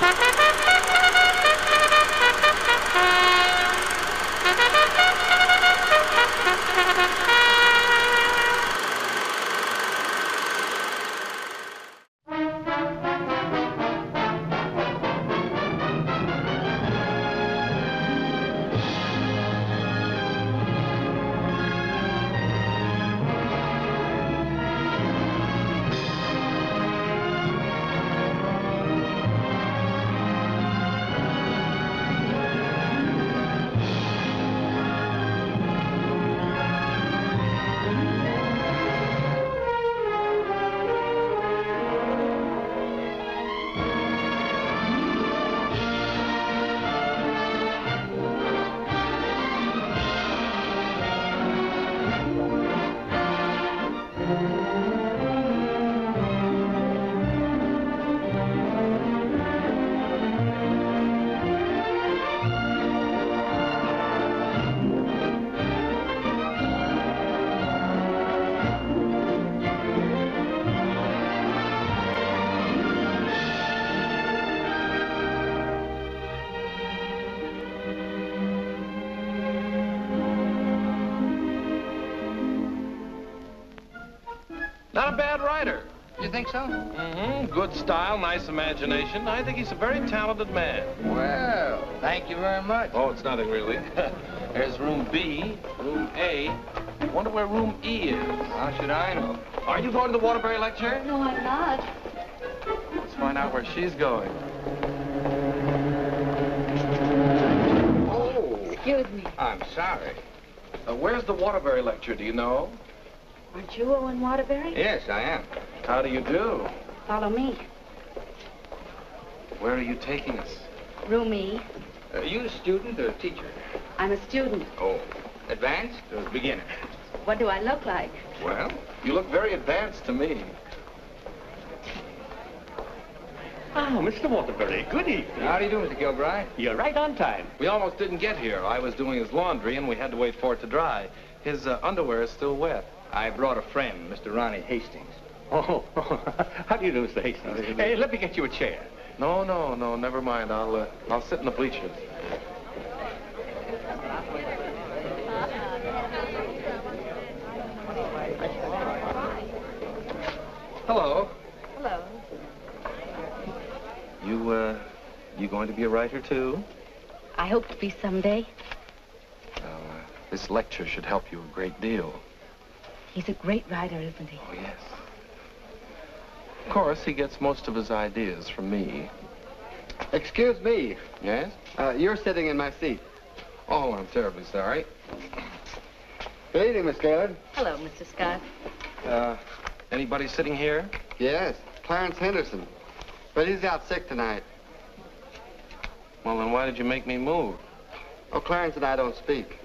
Not a think so? Mm-hmm. Good style, nice imagination. I think he's a very talented man. Well, thank you very much. Oh, it's nothing really. There's room B, room A. Wonder where room E is. How should I know? Are you going to the Waterbury lecture? No, I'm not. Let's find out where she's going. Oh, Excuse me. I'm sorry. Uh, where's the Waterbury lecture, do you know? Aren't you Owen Waterbury? Yes, I am. How do you do? Follow me. Where are you taking us? Room E. Are you a student or a teacher? I'm a student. Oh, advanced or beginner? What do I look like? Well, You look very advanced to me. Ah, Mr. Waterbury, good evening. how do you do, Mr. Kilbride? You're right on time. We almost didn't get here. I was doing his laundry, and we had to wait for it to dry. His uh, underwear is still wet. I brought a friend, Mr. Ronnie Hastings. Oh, how do you do, Mr. Hastings? Hey, let me get you a chair. No, no, no, never mind. I'll, uh, I'll sit in the bleachers. Hello. Hello. You, uh, you going to be a writer, too? I hope to be someday. Well, uh, this lecture should help you a great deal. He's a great writer, isn't he? Oh, yes. Of course, he gets most of his ideas from me. Excuse me. Yes? Uh, you're sitting in my seat. Oh, I'm terribly sorry. Good evening, Miss Gaylord. Hello, Mr. Scott. Uh, anybody sitting here? Yes, Clarence Henderson. But he's out sick tonight. Well, then why did you make me move? Oh, Clarence and I don't speak.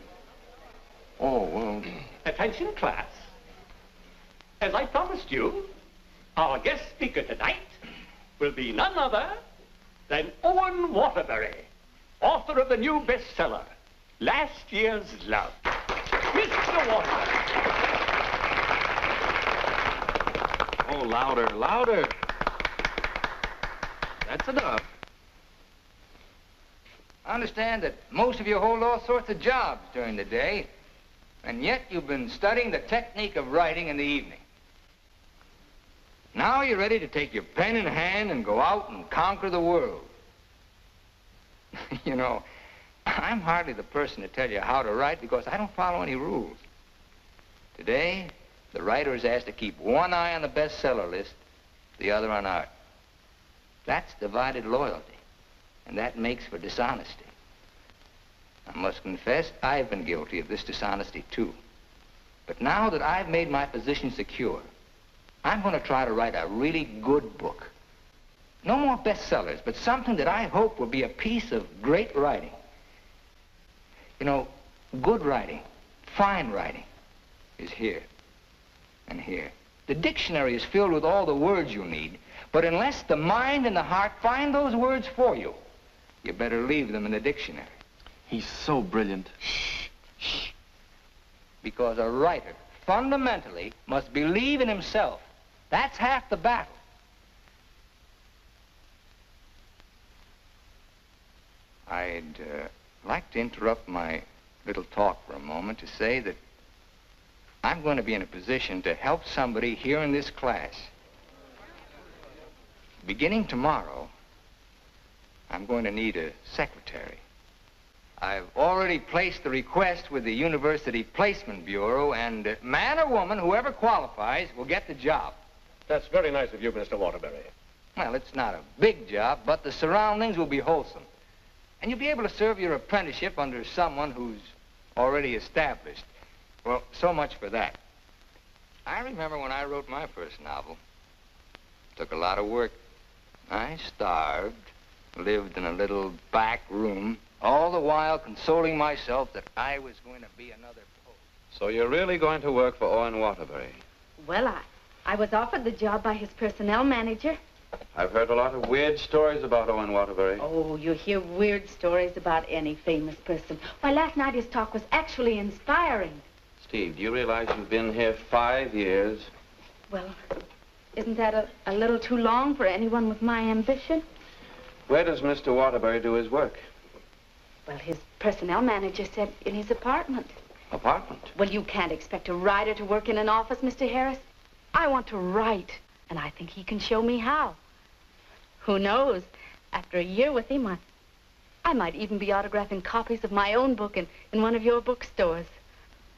Oh, well, Attention, class. As I promised you, our guest speaker tonight will be none other than Owen Waterbury, author of the new bestseller, Last Year's Love. Mr. Waterbury. oh, louder, louder. That's enough. I understand that most of you hold all sorts of jobs during the day, and yet you've been studying the technique of writing in the evening. Now you're ready to take your pen in hand and go out and conquer the world. you know, I'm hardly the person to tell you how to write because I don't follow any rules. Today, the writer is asked to keep one eye on the bestseller list, the other on art. That's divided loyalty, and that makes for dishonesty. I must confess, I've been guilty of this dishonesty too. But now that I've made my position secure, I'm going to try to write a really good book. No more bestsellers, but something that I hope will be a piece of great writing. You know, good writing, fine writing, is here and here. The dictionary is filled with all the words you need, but unless the mind and the heart find those words for you, you better leave them in the dictionary. He's so brilliant. Shh, shh. Because a writer, fundamentally, must believe in himself. That's half the battle. I'd uh, like to interrupt my little talk for a moment to say that I'm going to be in a position to help somebody here in this class. Beginning tomorrow, I'm going to need a secretary. I've already placed the request with the University Placement Bureau, and uh, man or woman, whoever qualifies, will get the job. That's very nice of you, Mr. Waterbury. Well, it's not a big job, but the surroundings will be wholesome. And you'll be able to serve your apprenticeship under someone who's already established. Well, so much for that. I remember when I wrote my first novel. Took a lot of work. I starved, lived in a little back room, all the while consoling myself that I was going to be another Poe. So you're really going to work for Owen Waterbury? Well, I, I was offered the job by his personnel manager. I've heard a lot of weird stories about Owen Waterbury. Oh, you hear weird stories about any famous person. Why, last night his talk was actually inspiring. Steve, do you realize you've been here five years? Well, isn't that a, a little too long for anyone with my ambition? Where does Mr. Waterbury do his work? Well, his personnel manager said in his apartment. Apartment. Well, you can't expect a writer to work in an office, Mr. Harris. I want to write, and I think he can show me how. Who knows? After a year with him, I, I might even be autographing copies of my own book in, in one of your bookstores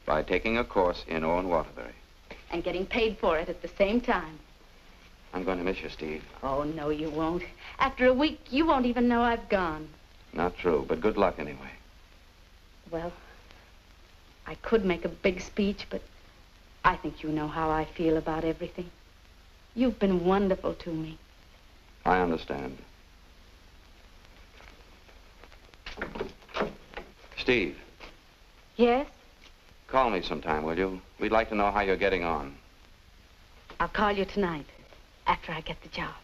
By taking a course in Owen Waterbury. and getting paid for it at the same time. I'm going to miss you, Steve. Oh, no, you won't. After a week, you won't even know I've gone. Not true, but good luck anyway. Well, I could make a big speech, but I think you know how I feel about everything. You've been wonderful to me. I understand. Steve, Yes? call me sometime, will you? We'd like to know how you're getting on. I'll call you tonight, after I get the job.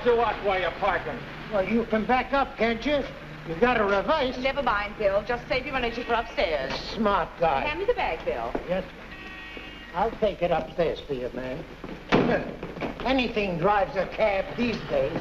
Why don't you watch where you're parking? Well, you can back up, can't you? You got a reverse. Never mind, Bill. Just save your energy for upstairs. Smart guy. Hand me the bag, Bill. Yes. I'll take it upstairs for you, man. Anything drives a cab these days.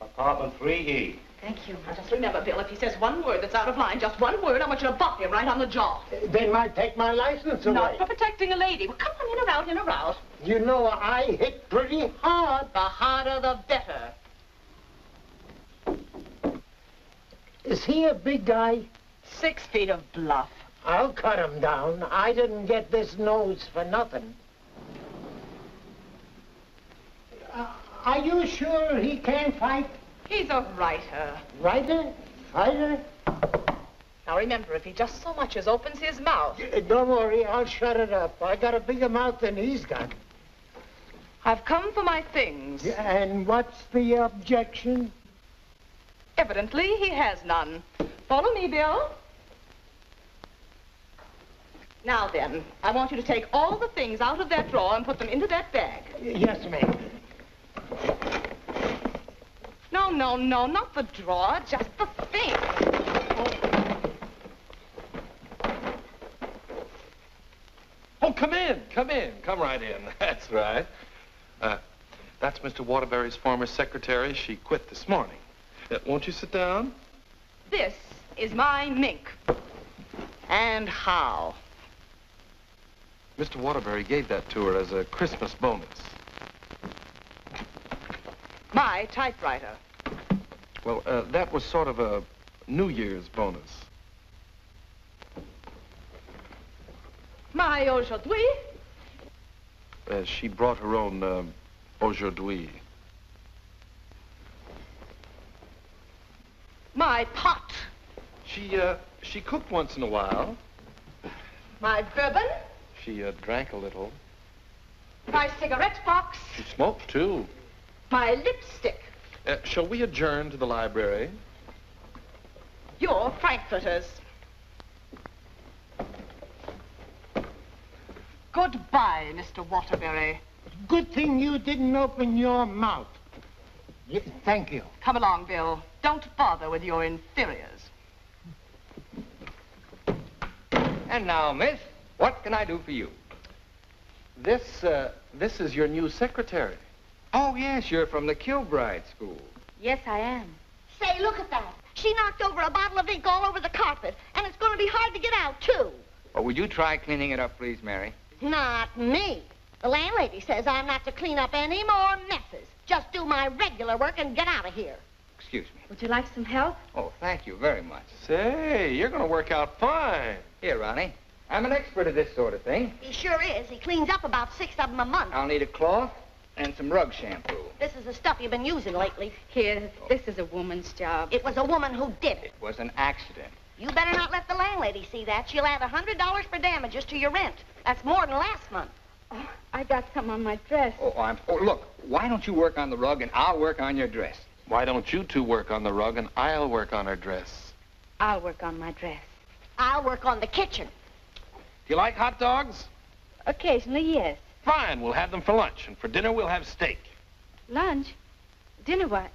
Apartment 3E. Thank you. Now, just remember, Bill, if he says one word that's out of line, just one word, I want you to bop him right on the jaw. They might take my license away. Not for protecting a lady. Well, come on, in or out, in or out. You know I hit pretty hard. The harder, the better. Is he a big guy? Six feet of bluff. I'll cut him down. I didn't get this nose for nothing. Uh, are you sure he can fight? He's a writer. Writer? Fighter? Now, remember, if he just so much as opens his mouth, Uh, Don't worry, I'll shut it up. I got a bigger mouth than he's got. I've come for my things. And what's the objection? Evidently, he has none. Follow me, Bill. Now then, I want you to take all the things out of that drawer and put them into that bag. Yes, ma'am. No, no, no, not the drawer, just the thing. Oh, come in, come in, come right in. That's right. Uh, that's Mr. Waterbury's former secretary. She quit this morning. Uh, won't you sit down? This is my mink. And how? Mr. Waterbury gave that to her as a Christmas bonus. My typewriter. Well, uh, that was sort of a New Year's bonus. My aujourd'hui. Uh, she brought her own uh, aujourd'hui. My pot. She, uh, she cooked once in a while. My bourbon. She uh, drank a little. My cigarette box. She smoked, too. My lipstick. Uh, shall we adjourn to the library? Your frankfurters. Goodbye, Mr. Waterbury. Good thing you didn't open your mouth. Y- thank you. Come along, Bill. Don't bother with your inferiors. And now, miss, what can I do for you? This, uh, this is your new secretary. Oh, yes, you're from the Kilbride School. Yes, I am. Say, look at that. She knocked over a bottle of ink all over the carpet, and it's going to be hard to get out, too. Well, would you try cleaning it up, please, Mary? Not me. The landlady says I'm not to clean up any more messes. Just do my regular work and get out of here. Excuse me. Would you like some help? Oh, thank you very much. Say, you're going to work out fine. Here, Ronnie. I'm an expert at this sort of thing. He sure is. He cleans up about six of them a month. I'll need a cloth and some rug shampoo. This is the stuff you've been using lately. Here, this is a woman's job. It was a woman who did it. It was an accident. You better not let the landlady see that. She'll add a $100 for damages to your rent. That's more than last month. Oh, I got some on my dress. Oh, I'm. Oh, look. Why don't you work on the rug and I'll work on your dress? Why don't you two work on the rug and I'll work on her dress? I'll work on my dress. I'll work on the kitchen. Do you like hot dogs? Occasionally, yes. Fine, we'll have them for lunch, and for dinner we'll have steak. Lunch? Dinner, what?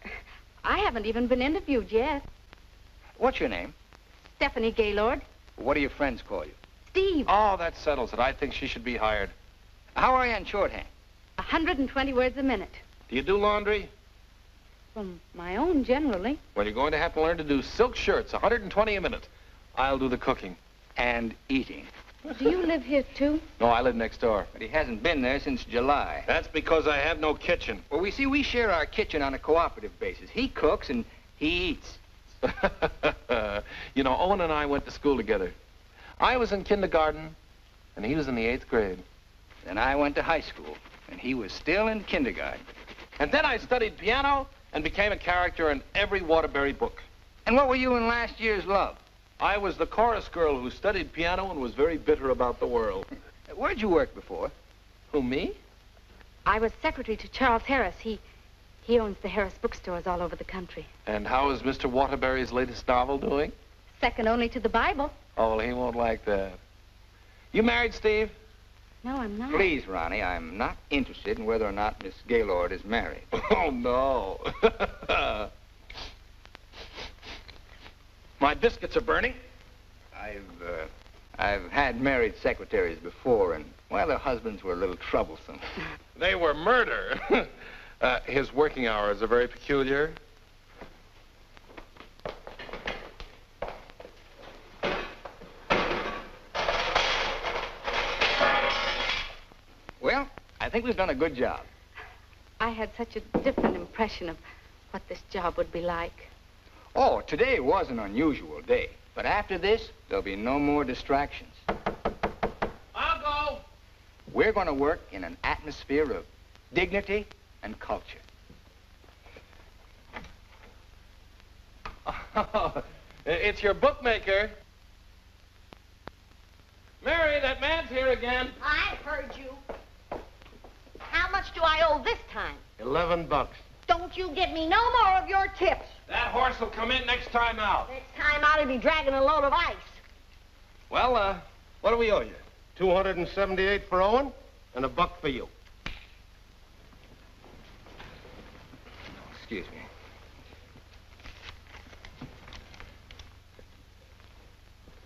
I haven't even been interviewed yet. What's your name? Stephanie Gaylord. What do your friends call you? Steve. Oh, that settles it. I think she should be hired. How are you on shorthand? 120 words a minute. Do you do laundry? From my own, generally. Well, you're going to have to learn to do silk shirts, 120 a minute. I'll do the cooking. And eating. Do you live here, too? No, I live next door. But he hasn't been there since July. That's because I have no kitchen. Well, we see we share our kitchen on a cooperative basis. He cooks and he eats. you know, Owen and I went to school together. I was in kindergarten, and he was in the eighth grade. Then I went to high school, and he was still in kindergarten. And then I studied piano and became a character in every Waterbury book. And what were you in last year's love? I was the chorus girl who studied piano and was very bitter about the world. Where'd you work before? Who, me? I was secretary to Charles Harris. He, he owns the Harris bookstores all over the country. And how is Mr. Waterbury's latest novel doing? Second only to the Bible. Oh, well, he won't like that. You married, Steve? No, I'm not. Please, Ronnie, I'm not interested in whether or not Miss Gaylord is married. Oh, no. My biscuits are burning. I've, uh, I've had married secretaries before, and, well, their husbands were a little troublesome. They were murder. uh, his working hours are very peculiar. Well, I think we've done a good job. I had such a different impression of what this job would be like. Oh, today was an unusual day. But after this, there'll be no more distractions. I'll go. We're going to work in an atmosphere of dignity and culture. it's your bookmaker. Mary, that man's here again. I heard you. How much do I owe this time? Eleven bucks. Don't you give me no more of your tips. That horse will come in next time out. Next time out, he'll be dragging a load of ice. Well, uh, what do we owe you? 278 for Owen and a buck for you. Excuse me.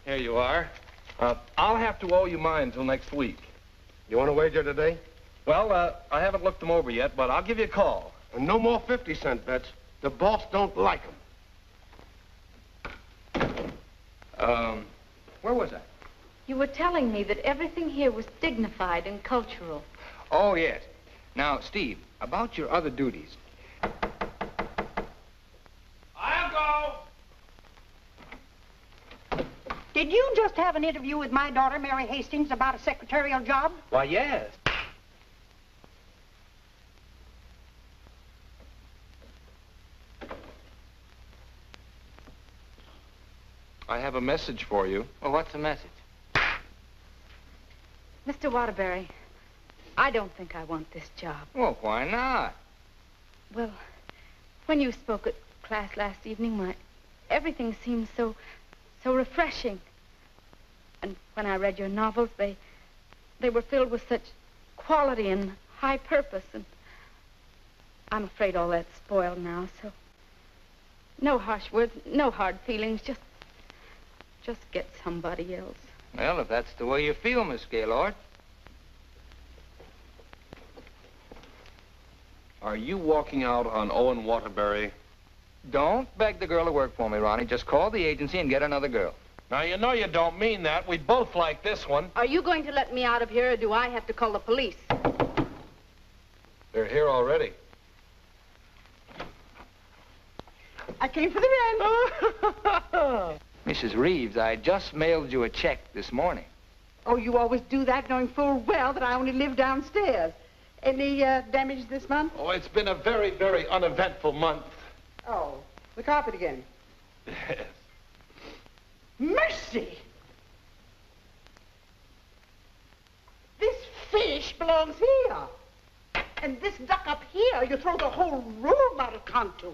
Here you are. Uh, I'll have to owe you mine till next week. You want to wager today? Well, uh, I haven't looked them over yet, but I'll give you a call. And no more 50 cent bets. The boss don't like 'em. Um, where was I? You were telling me that everything here was dignified and cultural. Oh, yes. Now, Steve, about your other duties. I'll go. Did you just have an interview with my daughter, Mary Hastings, about a secretarial job? Why, yes. I have a message for you. Well, what's the message? Mr. Waterbury, I don't think I want this job. Well, why not? Well, when you spoke at class last evening, my everything seemed so, so refreshing. And when I read your novels, they, they were filled with such quality and high purpose. And I'm afraid all that's spoiled now, so no harsh words, no hard feelings, just just get somebody else. Well, if that's the way you feel, Miss Gaylord. Are you walking out on Owen Waterbury? Don't beg the girl to work for me, Ronnie. Just call the agency and get another girl. Now, you know you don't mean that. We both like this one. Are you going to let me out of here, or do I have to call the police? They're here already. I came for the rent. Mrs. Reeves, I just mailed you a check this morning. oh, you always do that, knowing full well that I only live downstairs. Any uh, damage this month? Oh, it's been a very, very uneventful month. Oh, the carpet again. Yes. Mercy! This fish belongs here. And this duck up here, you throw the whole room out of contour.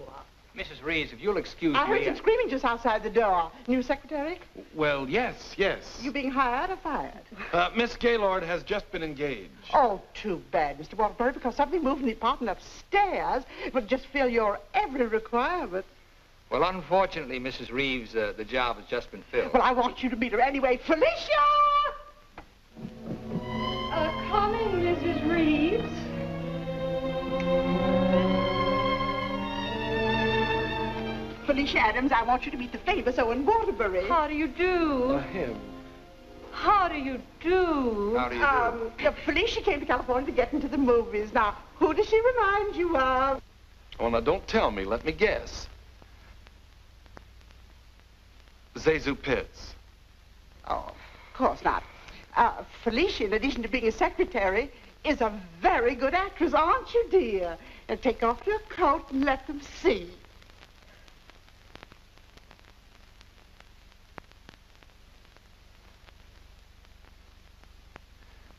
Mrs. Reeves, if you'll excuse me... I heard me. some screaming just outside the door. New secretary? Well, yes, yes. You being hired or fired? Uh, Miss Gaylord has just been engaged. Oh, too bad, Mr. Waterbury, because something moved in the apartment upstairs would just fill your every requirement. Well, unfortunately, Mrs. Reeves, uh, the job has just been filled. Well, I want you to meet her anyway. Felicia! Uh, coming, Mrs. Reeves. Felicia Adams, I want you to meet the famous Owen Waterbury. How do you do? Uh, him. How do you do? How do you do? Um, uh, Felicia came to California to get into the movies. Now, who does she remind you of? Oh, now don't tell me. Let me guess. ZaSu Pitts. Oh, of course not. Uh, Felicia, in addition to being a secretary, is a very good actress, aren't you, dear? Uh, take off your coat and let them see.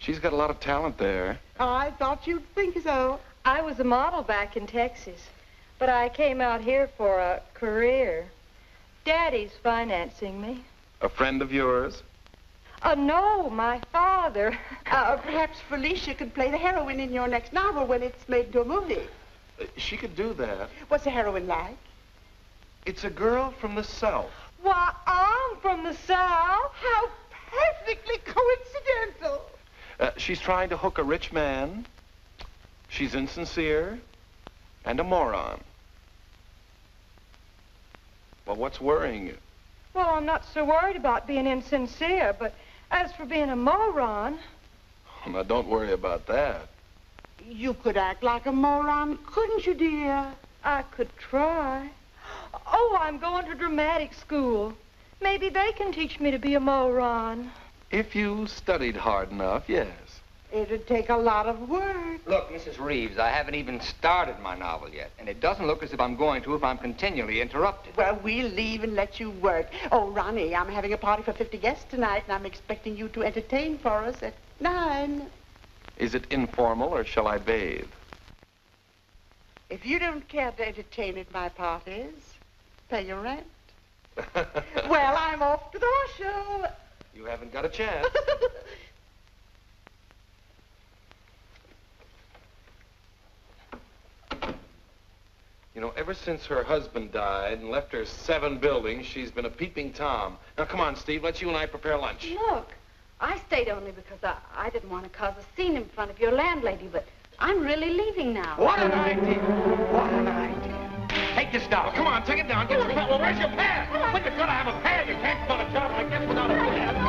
She's got a lot of talent there. I thought you'd think so. I was a model back in Texas, but I came out here for a career. Daddy's financing me. A friend of yours? Oh, no, my father. Uh, perhaps Felicia could play the heroine in your next novel when it's made into a movie. Uh, She could do that. What's the heroine like? It's a girl from the South. Why, I'm from the South. How perfectly coincidental. Uh, she's trying to hook a rich man. She's insincere and a moron. Well, what's worrying you? Well, I'm not so worried about being insincere, but as for being a moron, Oh, now, don't worry about that. You could act like a moron, couldn't you, dear? I could try. Oh, I'm going to dramatic school. Maybe they can teach me to be a moron. If you studied hard enough, yes. It'd take a lot of work. Look, Mrs. Reeves, I haven't even started my novel yet, and it doesn't look as if I'm going to if I'm continually interrupted. Well, we'll leave and let you work. Oh, Ronnie, I'm having a party for 50 guests tonight, and I'm expecting you to entertain for us at nine. Is it informal or shall I bathe? If you don't care to entertain at my parties, pay your rent. well, I'm off to the horse show. You haven't got a chance. You know, ever since her husband died and left her seven buildings, she's been a peeping Tom. Now, come on, Steve. Let's you and I prepare lunch. Look, I stayed only because I, I didn't want to cause a scene in front of your landlady, but I'm really leaving now. What an idea. What an idea. Take this down. Come on, take it down. Get your pad. Well, where's your pad? But you've got to have a pad. You can't start a job like this without a pad.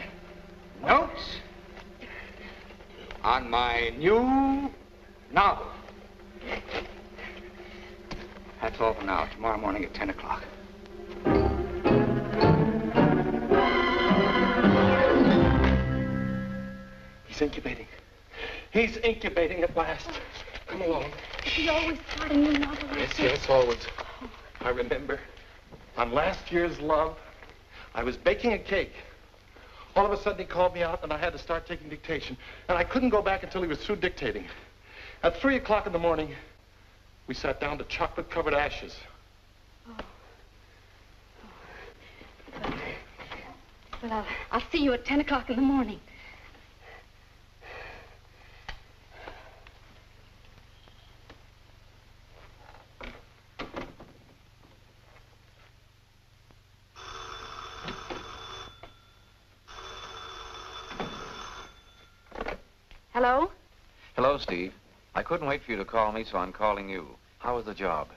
notes on my new novel. That's all for now. Tomorrow morning at 10 o'clock. He's incubating. He's incubating at last. Come along. He always starting new novels? Yes, yes, always. I remember on last year's Love, I was baking a cake. All of a sudden, he called me out, and I had to start taking dictation. And I couldn't go back until he was through dictating. At 3 o'clock in the morning, we sat down to chocolate-covered ashes. Oh. Oh. Well, I'll, I'll see you at 10 o'clock in the morning. Hello? Hello, Steve. I couldn't wait for you to call me, so I'm calling you. How was the job?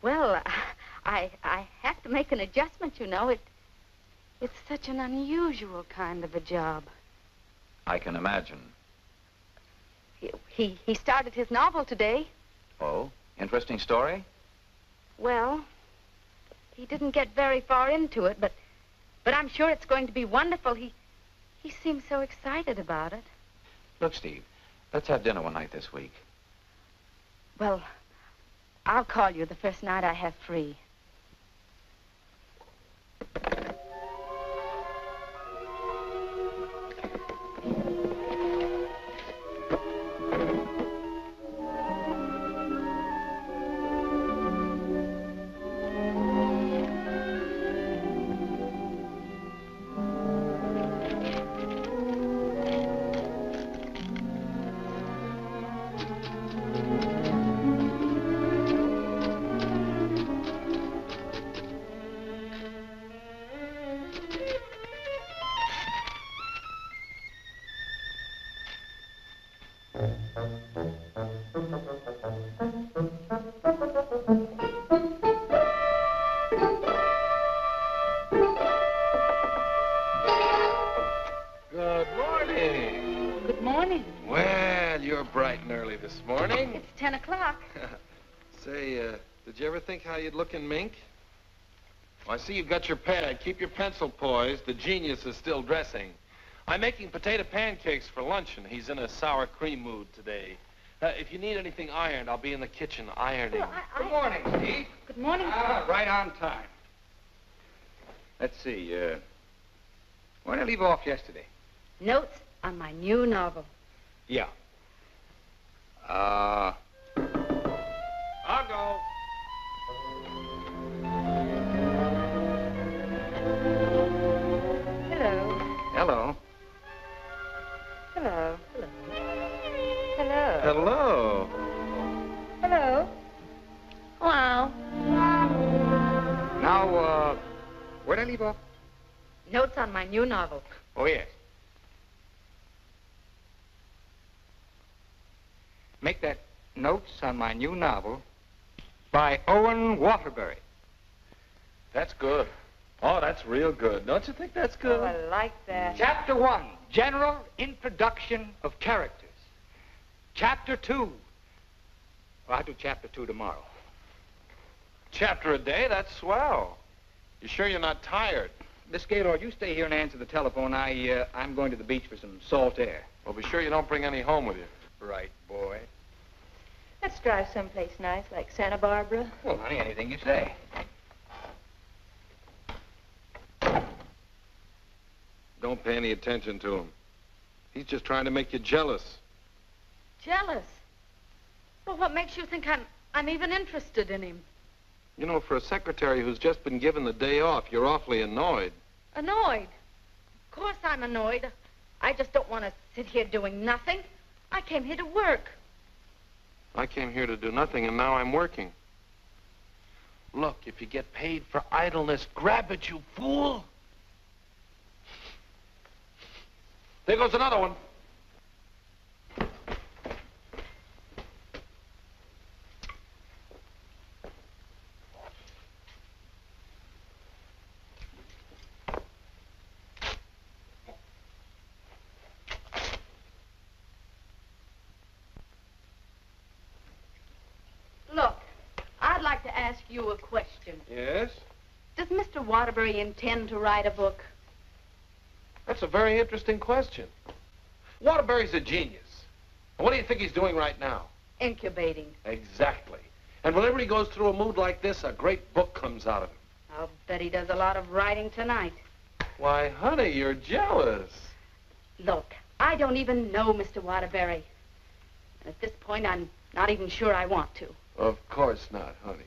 Well, I I have to make an adjustment, you know. It it's such an unusual kind of a job. I can imagine. He he, he started his novel today. Oh, interesting story? Well, he didn't get very far into it, but but I'm sure it's going to be wonderful. He he seems so excited about it. Look, Steve, let's have dinner one night this week. Well, I'll call you the first night I have free. See you've got your pad. Keep your pencil poised. The genius is still dressing. I'm making potato pancakes for luncheon. He's in a sour cream mood today. Uh, if you need anything ironed, I'll be in the kitchen ironing. Good morning, Steve. Good morning. Ah, right on time. Let's see, uh, where did I leave off yesterday? Notes on my new novel. Yeah. Uh, I'll go. Hello. Hello. Hello. Hello. Hello. Now, uh, where did I leave off? Notes on my new novel. Oh, yes. Make that notes on my new novel by Owen Waterbury. That's good. Oh, that's real good. Don't you think that's good? Oh, I like that. Chapter one, general introduction of characters. Chapter two. Well, I'll do chapter two tomorrow. Chapter a day? That's swell. You sure you're not tired? Miss Gaylord, you stay here and answer the telephone. I, uh, I'm going to the beach for some salt air. Well, be sure you don't bring any home with you. Right, boy. Let's drive someplace nice like Santa Barbara. Well, honey, anything you say. Don't pay any attention to him. He's just trying to make you jealous. Jealous? Well, what makes you think I'm, I'm even interested in him? You know, for a secretary who's just been given the day off, you're awfully annoyed. Annoyed? Of course I'm annoyed. I just don't want to sit here doing nothing. I came here to work. I came here to do nothing, and now I'm working. Look, if you get paid for idleness, grab it, you fool. There goes another one. Look, I'd like to ask you a question. Yes? Does Mr. Waterbury intend to write a book? That's a very interesting question. Waterbury's a genius. What do you think he's doing right now? Incubating. Exactly. And whenever he goes through a mood like this, a great book comes out of him. I'll bet he does a lot of writing tonight. Why, honey, you're jealous. Look, I don't even know Mr. Waterbury. And at this point, I'm not even sure I want to. Of course not, honey.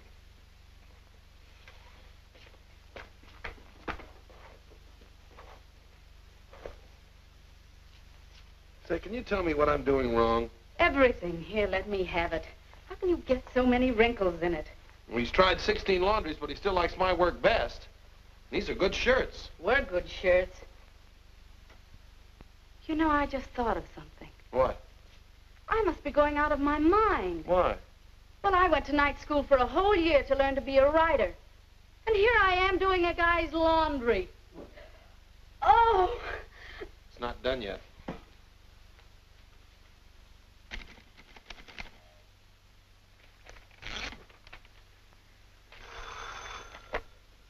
Say, can you tell me what I'm doing wrong? Everything. Here, let me have it. How can you get so many wrinkles in it? Well, he's tried 16 laundries, but he still likes my work best. These are good shirts. We're good shirts. You know, I just thought of something. What? I must be going out of my mind. Why? Well, I went to night school for a whole year to learn to be a writer. And here I am doing a guy's laundry. Oh! It's not done yet.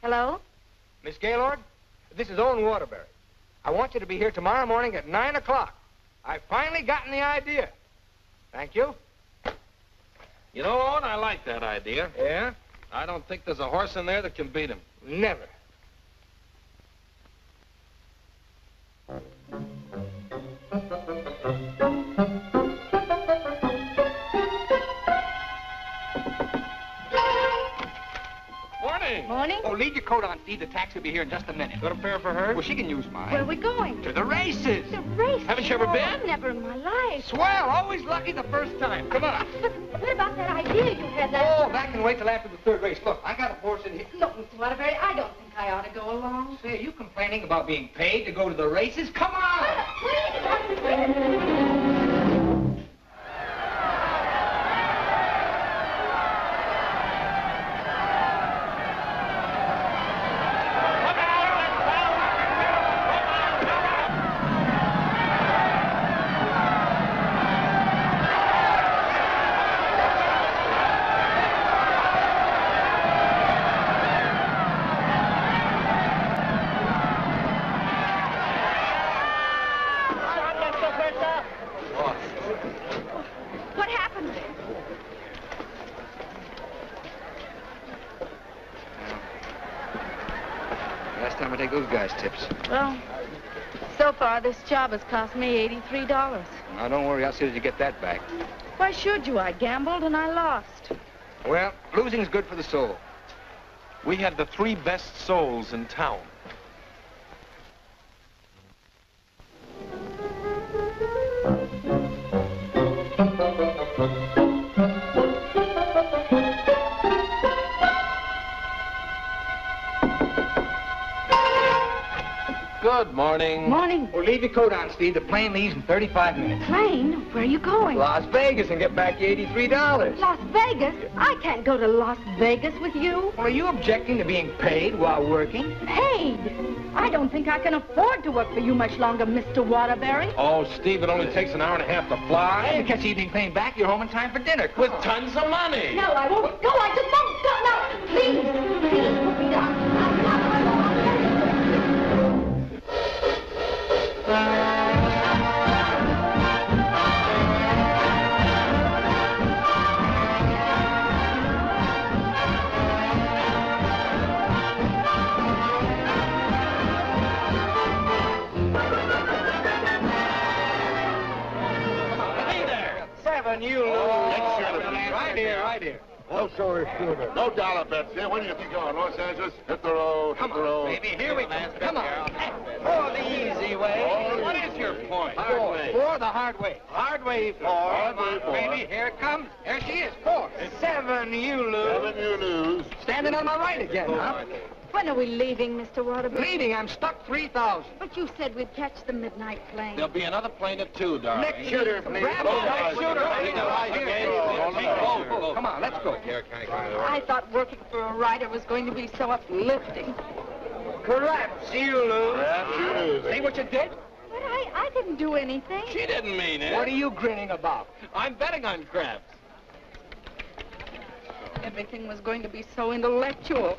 Hello? Miss Gaylord, this is Owen Waterbury. I want you to be here tomorrow morning at 9 o'clock. I've finally gotten the idea. Thank you. You know, Owen, I like that idea. Yeah? I don't think there's a horse in there that can beat him. Never. Morning. Morning. Oh, leave your coat on, Steve. The taxi will be here in just a minute. Got a pair for her? Well, she can use mine. Where are we going? To the races. The races? Haven't you ever Oh, been? Never in my life. Swell. Always lucky the first time. Come on. But what about that idea you had last Oh, that can wait till after the third race. Look, I got a horse in here. Look, Mr. Waterbury, I don't think I ought to go along. Say, are you complaining about being paid to go to the races? Come on! What happened? Last time I take those guys' tips. Well, so far this job has cost me $83. Now, don't worry. I'll see that you get that back. Why should you? I gambled and I lost. Well, losing's good for the soul. We had the three best souls in town. Good morning. Morning. Well, leave your coat on, Steve. The plane leaves in 35 minutes. Plane? Where are you going? Las Vegas and get back your $83. Las Vegas? I can't go to Las Vegas with you. Well, are you objecting to being paid while working? Paid? I don't think I can afford to work for you much longer, Mr. Waterbury. Oh, Steve, it only takes an hour and a half to fly. Hey, you catch the evening plane back, you're home in time for dinner. With on. tons of money. No, I won't go. I just won't go. No, please, please Seven, you oh, lose. Right here, right here. No show shooter. No dollar bets here. When do you think you're going? Los Angeles? Hit the road. Come hit the road. on, baby. Here we go. Come on. For the easy way. Oh, what is your point? Hard way. For the hard way. Hard way for. Hard Come way on, for. baby. Here it comes. There she is. Four. Seven, you lose. Seven, you lose. Standing on my right again, huh? When are we leaving, Mr. Waterbury? Leaving? I'm stuck 3,000. But you said we'd catch the midnight plane. There'll be another plane at two, darling. Next shooter, please. Grab Oh, the next shooter. Come on, let's go. I thought working for a writer was going to be so uplifting. Perhaps you lose. Perhaps you lose. See what you did? But I, I didn't do anything. She didn't mean it. What are you grinning about? I'm betting on crabs. Everything was going to be so intellectual.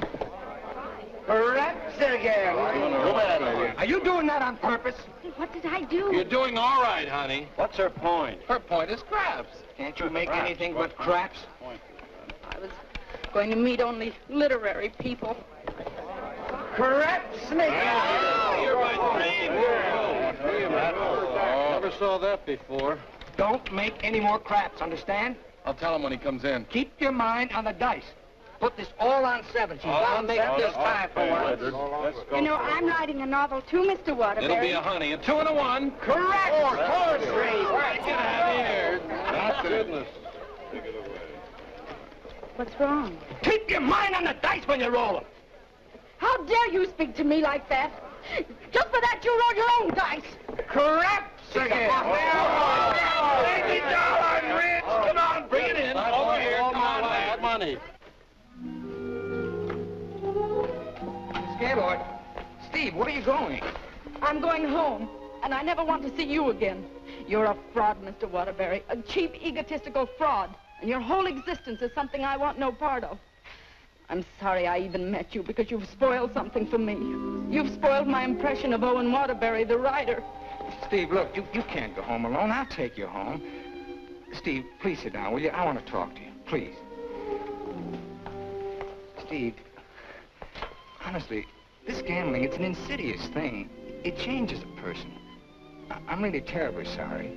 Reps again. Go ahead, lady. Are you doing that on purpose? What did I do? You're doing all right, honey. What's her point? Her point is craps. Can't you make anything but craps? I was going to meet only literary people. Correct, Smith. You're my dream. Never saw that before. Don't make any more craps, understand? I'll tell him when he comes in. Keep your mind on the dice. Put this all on seven. She's bound to make this time for once. Let's. You know, I'm writing a novel too, Mr. Waterbury. It'll be a honey, a two and a one. Correct. Four, four, three. Get out of here. That's it. What's wrong? Keep your mind on the dice when you roll them. How dare you speak to me like that? Just for that, you roll your own dice. Correct again. Eighty Rich. Oh. Come on, bring it in. Over here. Come on, lad. money. Gaylord. Steve, where are you going? I'm going home, and I never want to see you again. You're a fraud, Mr. Waterbury, a cheap, egotistical fraud, and your whole existence is something I want no part of. I'm sorry I even met you because you've spoiled something for me. You've spoiled my impression of Owen Waterbury, the writer. Steve, look, you, you can't go home alone. I'll take you home. Steve, please sit down, will you? I want to talk to you. Please. Steve, honestly, this gambling, it's an insidious thing. It changes a person. I, I'm really terribly sorry.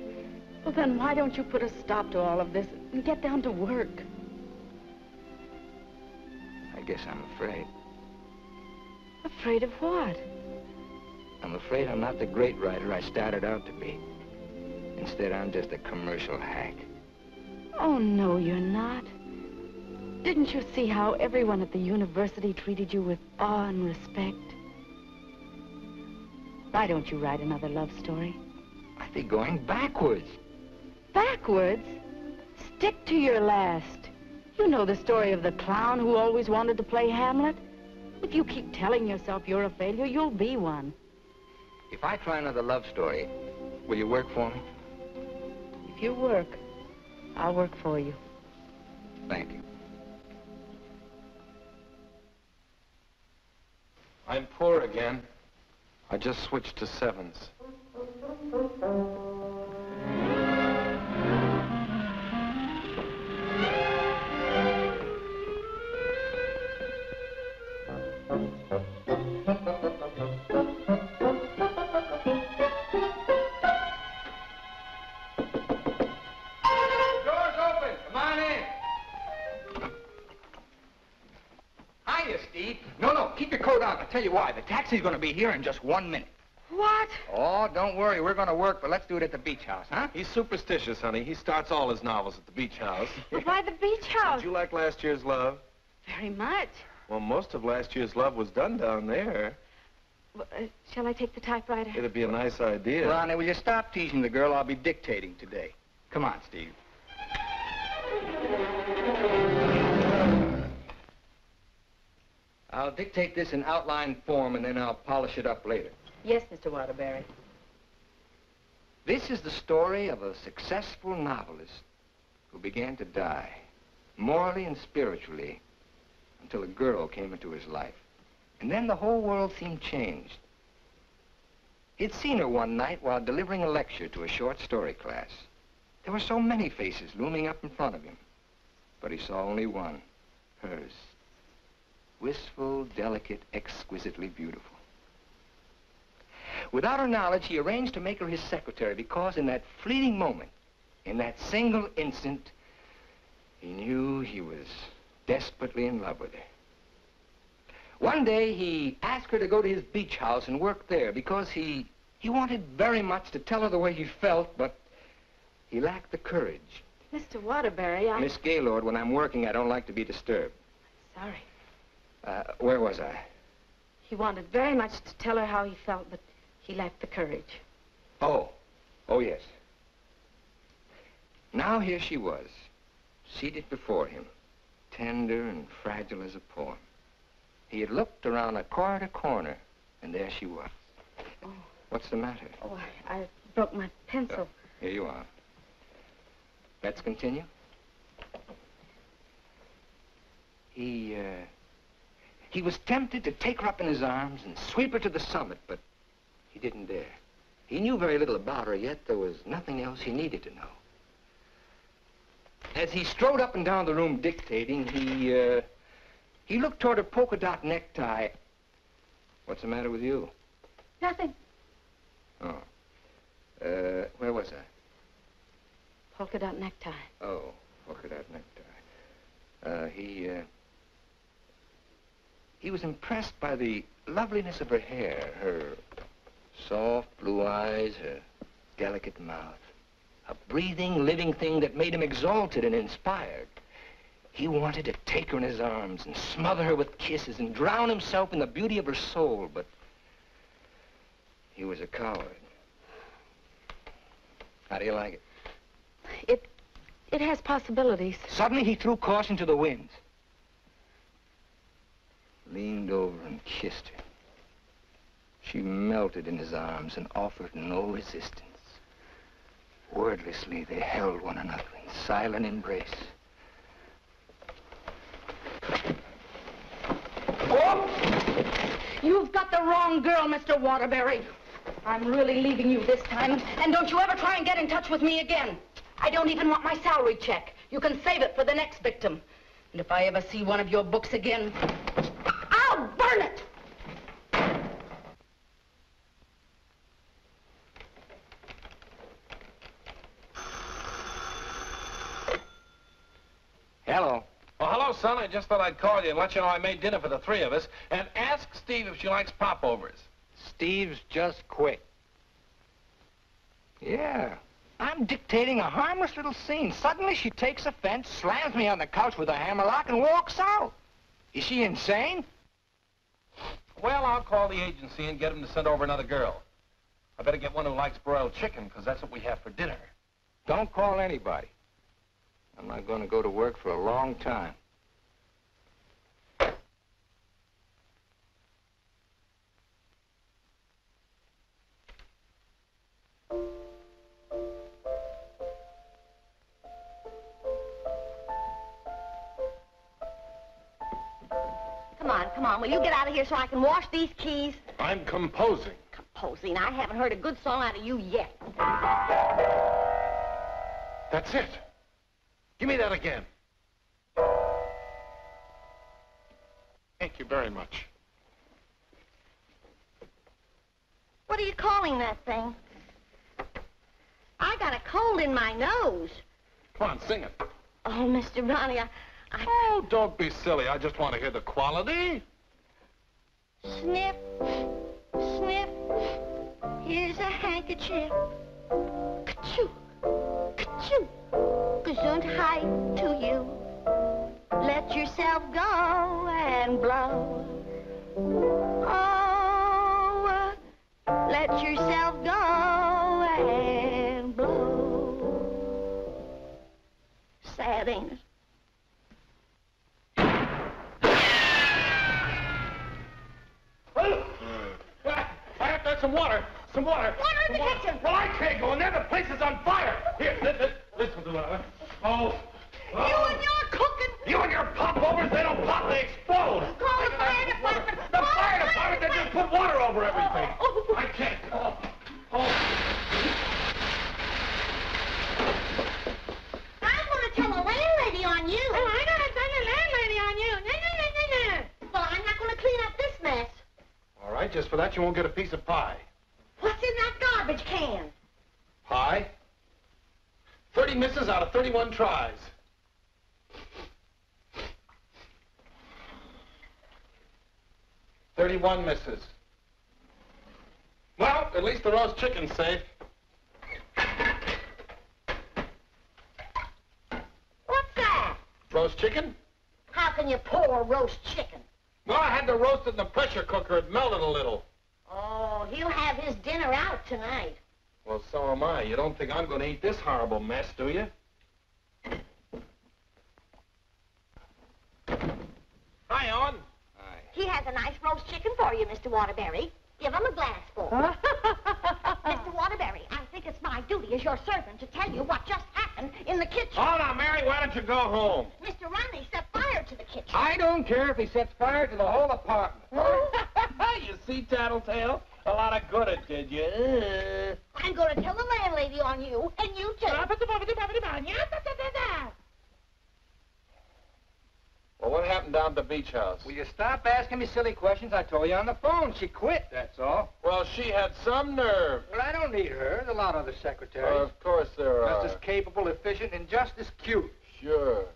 Well, then why don't you put a stop to all of this and get down to work? I guess I'm afraid. Afraid of what? I'm afraid I'm not the great writer I started out to be. Instead, I'm just a commercial hack. Oh, no, you're not. Didn't you see how everyone at the university treated you with awe and respect? Why don't you write another love story? I'd be going backwards. Backwards? Stick to your last. You know the story of the clown who always wanted to play Hamlet? If you keep telling yourself you're a failure, you'll be one. If I try another love story, will you work for me? If you work, I'll work for you. Thank you. I'm poor again. I just switched to sevens. I'll tell you why. The taxi's going to be here in just one minute. What? Oh, don't worry. We're going to work, but let's do it at the beach house, huh? He's superstitious, honey. He starts all his novels at the beach house. But why the beach house? Did you like last year's love? Very much. Well, most of last year's love was done down there. Well, uh, shall I take the typewriter? It'd be a nice idea. Ronnie, will you stop teasing the girl? I'll be dictating today. Come on, Steve. I'll dictate this in outline form, and then I'll polish it up later. Yes, Mr. Waterbury. This is the story of a successful novelist who began to die, morally and spiritually, until a girl came into his life. And then the whole world seemed changed. He'd seen her one night while delivering a lecture to a short story class. There were so many faces looming up in front of him, but he saw only one, hers. Wistful, delicate, exquisitely beautiful. Without her knowledge, he arranged to make her his secretary because in that fleeting moment, in that single instant, he knew he was desperately in love with her. One day, he asked her to go to his beach house and work there because he, he wanted very much to tell her the way he felt, but he lacked the courage. Mr. Waterbury, I... Miss Gaylord, when I'm working, I don't like to be disturbed. Sorry. Uh, where was I? He wanted very much to tell her how he felt, but he lacked the courage. Oh. Oh, yes. Now here she was, seated before him, tender and fragile as a poem. He had looked around a corner to corner, and there she was. Oh. What's the matter? Oh, I, I broke my pencil. Here you are. Let's continue. He, uh, He was tempted to take her up in his arms and sweep her to the summit, but he didn't dare. He knew very little about her, yet there was nothing else he needed to know. As he strode up and down the room dictating, he, uh, he looked toward a polka dot necktie. What's the matter with you? Nothing. Oh. Uh, where was I? Polka dot necktie. Oh, polka dot necktie. Uh, he, uh, he was impressed by the loveliness of her hair, her soft blue eyes, her delicate mouth. A breathing, living thing that made him exalted and inspired. He wanted to take her in his arms and smother her with kisses and drown himself in the beauty of her soul, but he was a coward. How do you like it? It, it has possibilities. Suddenly he threw caution to the winds. Leaned over and kissed her. She melted in his arms and offered no resistance. Wordlessly, they held one another in silent embrace. Oh, you've got the wrong girl, Mr. Waterbury. I'm really leaving you this time, and don't you ever try and get in touch with me again. I don't even want my salary check. You can save it for the next victim. And if I ever see one of your books again, I'll burn it! Hello. Well, hello, son. I just thought I'd call you and let you know I made dinner for the three of us. And ask Steve if she likes popovers. Steve's just quit. Yeah. I'm dictating a harmless little scene. Suddenly she takes offense, slams me on the couch with a hammerlock, and walks out. Is she insane? Well, I'll call the agency and get them to send over another girl. I better get one who likes broiled chicken, because that's what we have for dinner. Don't call anybody. I'm not going to go to work for a long time. Come on. Will you get out of here so I can wash these keys? I'm composing. Composing. I haven't heard a good song out of you yet. That's it. Give me that again. Thank you very much. What are you calling that thing? I got a cold in my nose. Come on, sing it. Oh, Mr. Ronnie, I, I... Oh, don't be silly. I just want to hear the quality. Sniff, sniff, here's a handkerchief. Ka-choo, ka-choo, gesundheit to you. Let yourself go and blow. Oh, let yourself go and blow. Sad, ain't it? I have to have some water. Some water. Water in the Some kitchen. Well, I can't go in there. The place is on fire. Here, li- li- listen to it. Oh. You and oh. your cooking. You and your popovers, they don't pop, they explode. Call the fire department. The Call fire department, they just put water over everything. Oh. I can't. Oh. Oh. I'm going to tell the landlady on you. Oh, I gotta tell the landlady on you. No, no, no, no, no. Well, I'm not going to clean up this mess. All right, just for that, you won't get a piece of pie. What's in that garbage can? Pie? 30 misses out of 31 tries. Thirty-one misses. Well, at least the roast chicken's safe. What's that? Roast chicken? How can you pour roast chicken? Well, I had to roast it in the pressure cooker. It melted a little. Oh, he'll have his dinner out tonight. Well, so am I. You don't think I'm going to eat this horrible mess, do you? Hi, Owen. Hi. He has a nice roast chicken for you, Mr. Waterbury. Give him a glassful. Mr. Waterbury, I think it's my duty as your servant to tell you what just happened in the kitchen. Oh, now, Mary, why don't you go home? Mr. Ronnie set fire to the kitchen. I don't care if he sets fire to the whole apartment. you see, Tattletale? A lot of good it did you. Uh. I'm going to tell the landlady on you, and you too. Well, what happened down at the beach house? Will you stop asking me silly questions? I told you on the phone. She quit, that's all. Well, she had some nerve. Well, I don't need her. There's a lot of other secretaries. Well, of course there are. just as capable, efficient, and just as cute. Sure.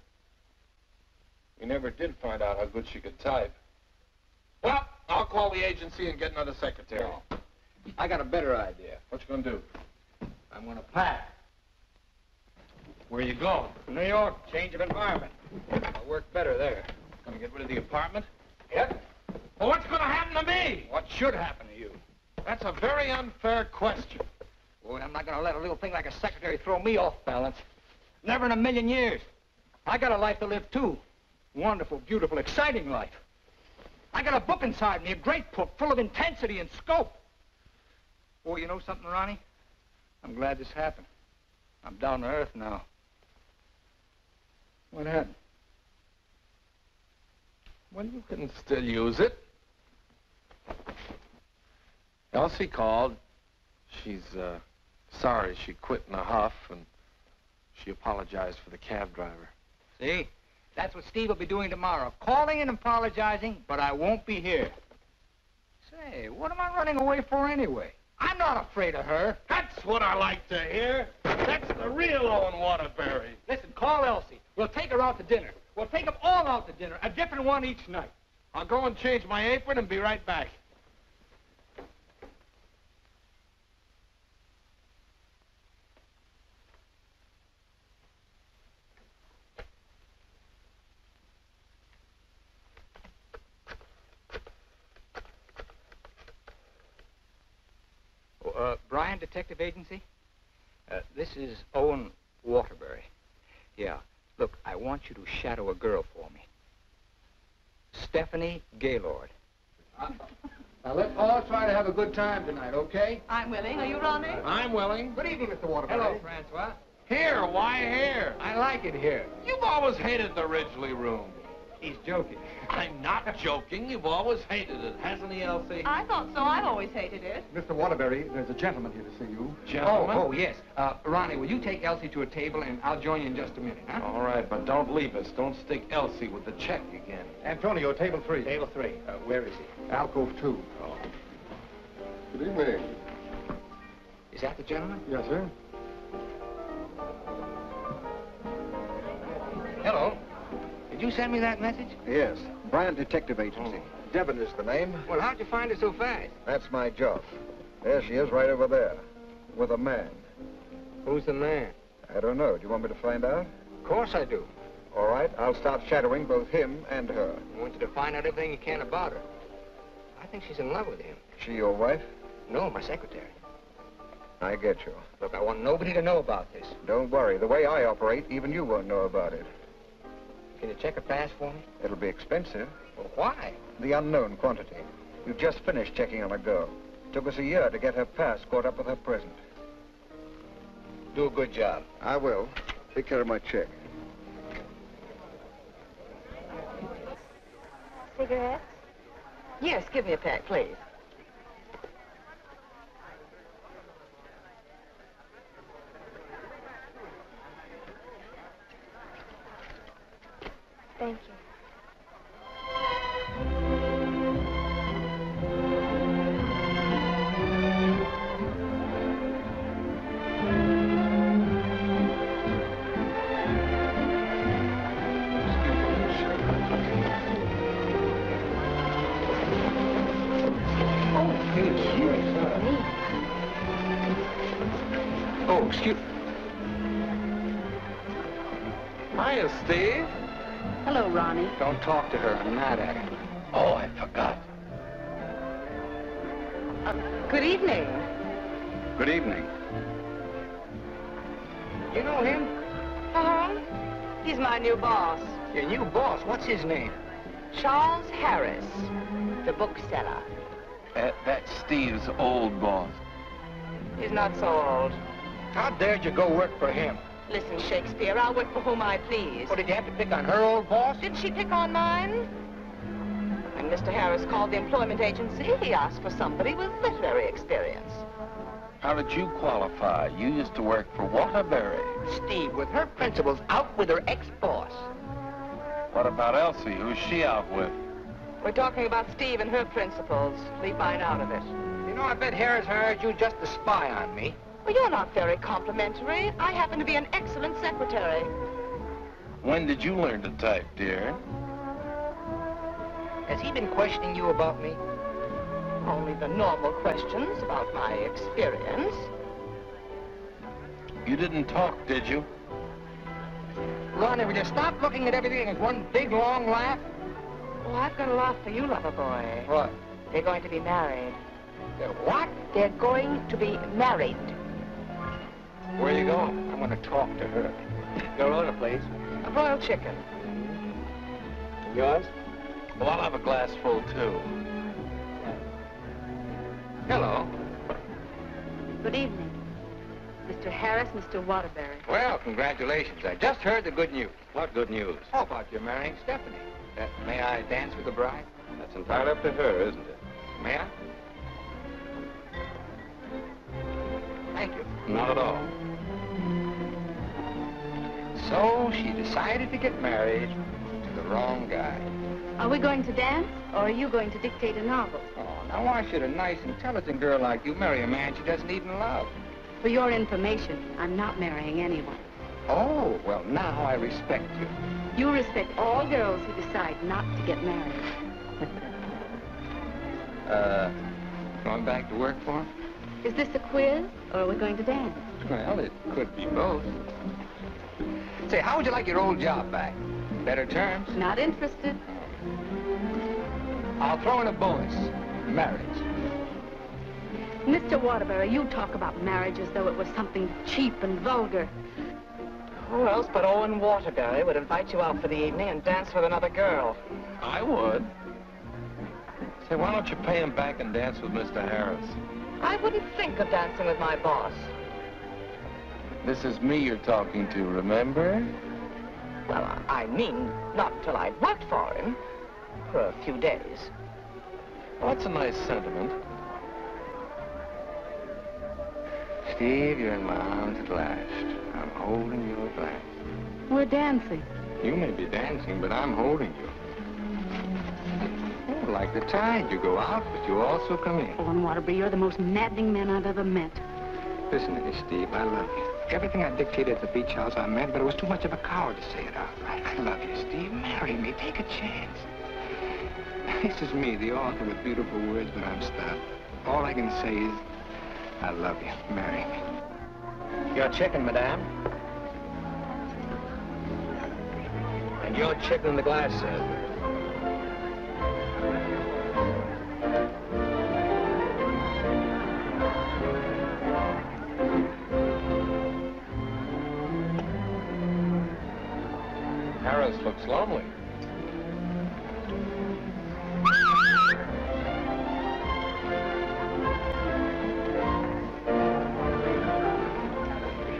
We never did find out how good she could type. Well, I'll call the agency and get another secretary. No. I got a better idea. What you gonna do? I'm gonna pack. Where you going? New York, change of environment. I'll work better there. Gonna get rid of the apartment? Yep. Well, what's gonna happen to me? What should happen to you? That's a very unfair question. Boy, I'm not gonna let a little thing like a secretary throw me off balance. Never in a million years. I got a life to live, too. Wonderful, beautiful, exciting life. I got a book inside me, a great book, full of intensity and scope. Boy, you know something, Ronnie? I'm glad this happened. I'm down to earth now. What happened? Well, you can still use it. Elsie called. She's, uh, sorry she quit in a huff, and she apologized for the cab driver. See? That's what Steve will be doing tomorrow. Calling and apologizing, but I won't be here. Say, what am I running away for anyway? I'm not afraid of her. That's what I like to hear. That's the real Owen Waterbury. Listen, call Elsie. We'll take her out to dinner. We'll take them all out to dinner, a different one each night. I'll go and change my apron and be right back. Oh, uh, Brian Detective Agency? Uh, this is Owen Waterbury. Yeah. Look, I want you to shadow a girl for me. Stephanie Gaylord. Now, let's all try to have a good time tonight, okay? I'm willing. Are you, Ronnie? I'm willing. Good evening, Mr. Waterbury. Hello, Francois. Here, why here? I like it here. You've always hated the Ridgely room. He's joking. I'm not joking. You've always hated it, hasn't he, Elsie? I thought so. I've always hated it. Mr. Waterbury, there's a gentleman here to see you. Gentlemen? Oh, oh, yes. Uh, Ronnie, will you take Elsie to a table, and I'll join you in just a minute, huh? All right, but don't leave us. Don't stick Elsie with the check again. Antonio, table three. Table three. Uh, where is he? Alcove two. Oh. Good evening. Is that the gentleman? Yes, sir. Hello. Did you send me that message? Yes, Bryant Detective Agency. Hmm. Devon is the name. Well, how'd you find her so fast? That's my job. There she is, right over there, with a man. Who's the man? I don't know. Do you want me to find out? Of course I do. All right, I'll start shadowing both him and her. I want you to find out everything you can about her. I think she's in love with him. She your wife? No, my secretary. I get you. Look, I want nobody to know about this. Don't worry. The way I operate, even you won't know about it. Can you check a pass for me? It'll be expensive. Well, why? The unknown quantity. You've just finished checking on a girl. Took us a year to get her pass caught up with her present. Do a good job. I will. Take care of my check. Cigarettes? Yes, give me a pack, please. Thank you. Talk to her. I'm mad at her. Oh, I forgot. Good evening. Good evening. You know him? Uh-huh. He's my new boss, Your new boss. What's his name? Charles Harris, the bookseller. Uh, that's Steve's old boss. He's not so old. How dared you go work for him? Listen, Shakespeare, I'll work for whom I please. What, did you have to pick on her old boss? Did she pick on mine? When Mr. Harris called the employment agency, he asked for somebody with literary experience. How did you qualify? You used to work for Waterbury. Steve, with her principals out with her ex-boss. What about Elsie? Who's she out with? We're talking about Steve and her principals. Leave mine out of it. You know, I bet Harris hired you just to spy on me. Well, you're not very complimentary. I happen to be an excellent secretary. When did you learn to type, dear? Has he been questioning you about me? Only the normal questions about my experience. You didn't talk, did you? Ronnie, will you stop looking at everything as one big, long laugh? Well, I've got a laugh for you, lover boy. What? They're going to be married. They're what? They're going to be married. Where are you going? I'm going to talk to her. Your order, please. A broiled chicken. Yours? Well, I'll have a glass full, too. Hello. Good evening. Mr. Harris, Mr. Waterbury. Well, congratulations. I just heard the good news. What good news? How about your marrying Stephanie? Uh, may I dance with the bride? That's entirely up to her, isn't it? May I? Not at all. So she decided to get married to the wrong guy. Are we going to dance, or are you going to dictate a novel? Oh, now why should a nice, intelligent girl like you marry a man she doesn't even love? For your information, I'm not marrying anyone. Oh, well, now I respect you. You respect all girls who decide not to get married. Uh, going back to work for him? Is this a quiz, or are we going to dance? Well, it could be both. Say, how would you like your old job back? Better terms? Not interested. I'll throw in a bonus. Marriage. Mr. Waterbury, you talk about marriage as though it was something cheap and vulgar. Who else but Owen Waterbury would invite you out for the evening and dance with another girl? I would. Say, why don't you pay him back and dance with Mr. Harris? I wouldn't think of dancing with my boss. This is me you're talking to, remember? Well, I I mean, not until I'd worked for him. For a few days. Well, that's a nice sentiment. Steve, you're in my arms at last. I'm holding you at last. We're dancing. You may be dancing, but I'm holding you. Like the tide, you go out, but you also come in. Owen Waterbury, you're the most maddening man I've ever met. Listen to me, Steve. I love you. Everything I dictated at the beach house, I meant, but it was too much of a coward to say it outright. I love you, Steve. Marry me. Take a chance. This is me, the author with beautiful words, but I'm stopped. All I can say is, I love you. Marry me. Your chicken, madame. And your chicken in the glass, sir. Harris looks lonely.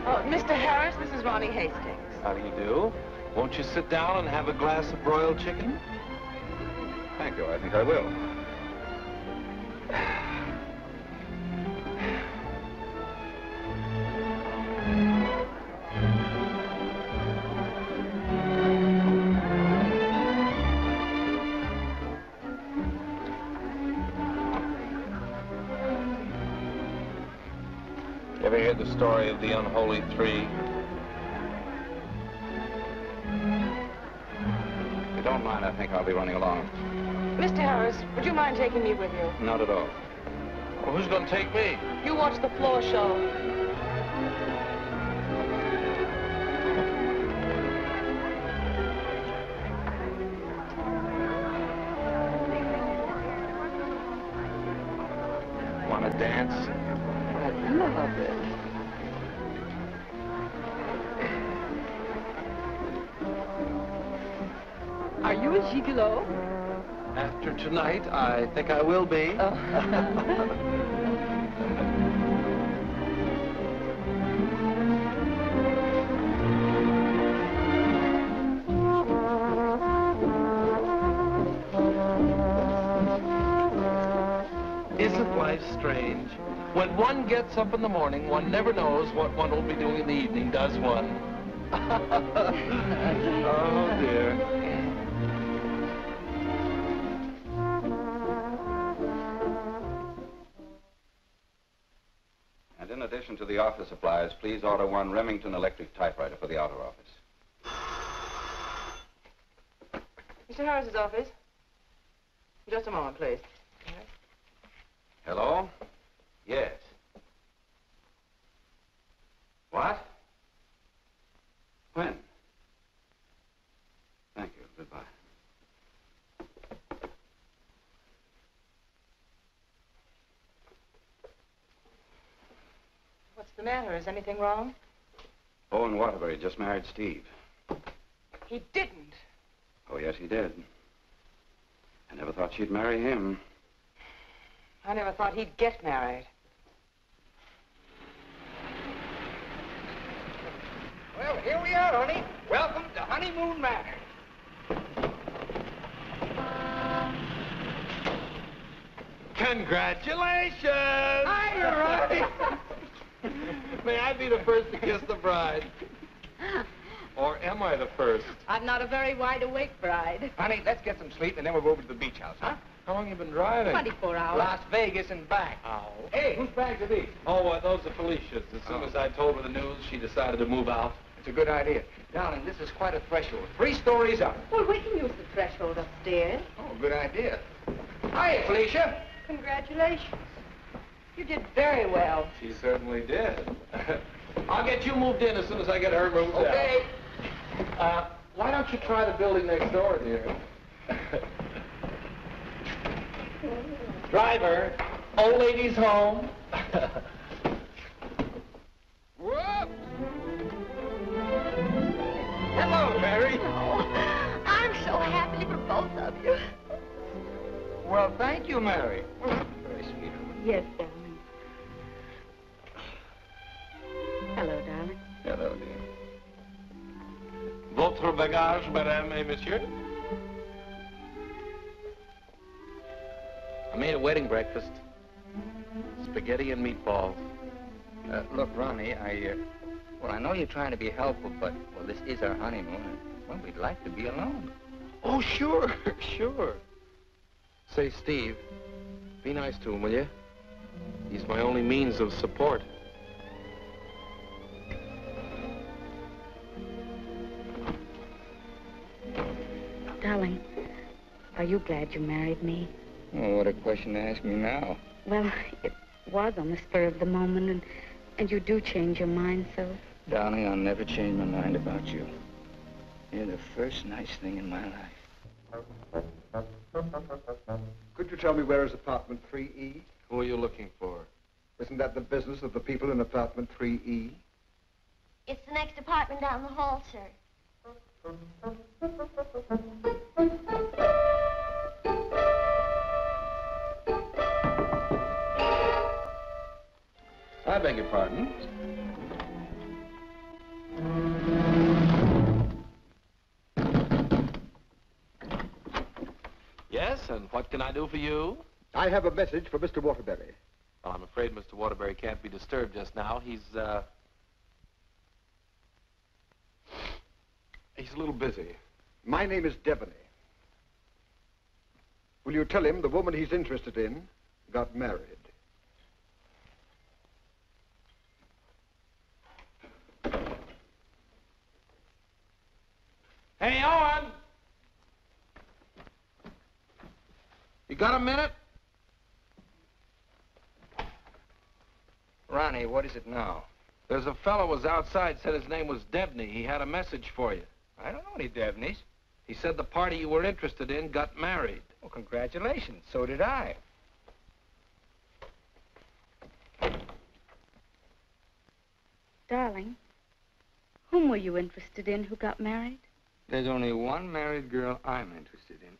Uh, oh, Mr. Harris, this is Ronnie Hastings. How do you do? Won't you sit down and have a glass of broiled chicken? Thank you. I think I will. Of the unholy three? If you don't mind, I think I'll be running along. Mr. Harris, would you mind taking me with you? Not at all. Well, who's going to take me? You watch the floor show. tonight. I think I will be. Oh. Isn't life strange? When one gets up in the morning, one never knows what one will be doing in the evening, does one? oh, dear. Supplies, please order one Remington electric typewriter for the outer office. Mr. Harris's office. Just a moment, please. Hello? Yes. What? When? Thank you. Goodbye. What's the matter? Is anything wrong? Owen Waterbury just married Steve. He didn't. Oh, yes, he did. I never thought she'd marry him. I never thought he'd get married. Well, here we are, honey. Welcome to Honeymoon Manor. Congratulations! Hi, Ronnie. May I be the first to kiss the bride? Or am I the first? I'm not a very wide awake bride. Honey, let's get some sleep and then we'll go over to the beach house, huh? How long you been driving? 24 hours. Las Vegas and back. Oh. Hey, whose bags are these? Oh, uh, those are Felicia's. As soon Oh. as I told her the news, she decided to move out. It's a good idea. Darling, this is quite a threshold. Three stories up. Well, we can use the threshold upstairs. Oh, good idea. Hiya, Felicia. Congratulations. You did very well. She certainly did. I'll get you moved in as soon as I get her moved Okay. out. Uh, why don't you try the building next door, dear? Driver, old lady's home. Whoops. Hello, Mary. Oh, I'm so happy for both of you. Well, thank you, Mary. Very sweet of you. Yes, darling. Hello, dear. Votre bagage, madame et monsieur? I made a wedding breakfast. Spaghetti and meatballs. Uh, look, Ronnie, I, uh, well, I know you're trying to be helpful, but, well, this is our honeymoon, well, we'd like to be alone. Oh, sure, sure. Say, Steve, be nice to him, will you? He's my only means of support. Darling, are you glad you married me? Oh, what a question to ask me now. Well, it was on the spur of the moment, and, and you do change your mind so. Darling, I'll never change my mind about you. You're the first nice thing in my life. Could you tell me where is apartment 3E? Who are you looking for? Isn't that the business of the people in apartment E? 3E? It's the next apartment down the hall, sir. I beg your pardon. Yes, and what can I do for you? I have a message for Mr. Waterbury. Well, I'm afraid Mr. Waterbury can't be disturbed just now. He's, uh... He's a little busy. My name is Devaney. Will you tell him the woman he's interested in got married? Hey, Owen! You got a minute? Ronnie, what is it now? There's a fellow was outside, said his name was Debney. He had a message for you. I don't know any Devneys. He said the party you were interested in got married. Well, congratulations. So did I. Darling, whom were you interested in who got married? There's only one married girl I'm interested in.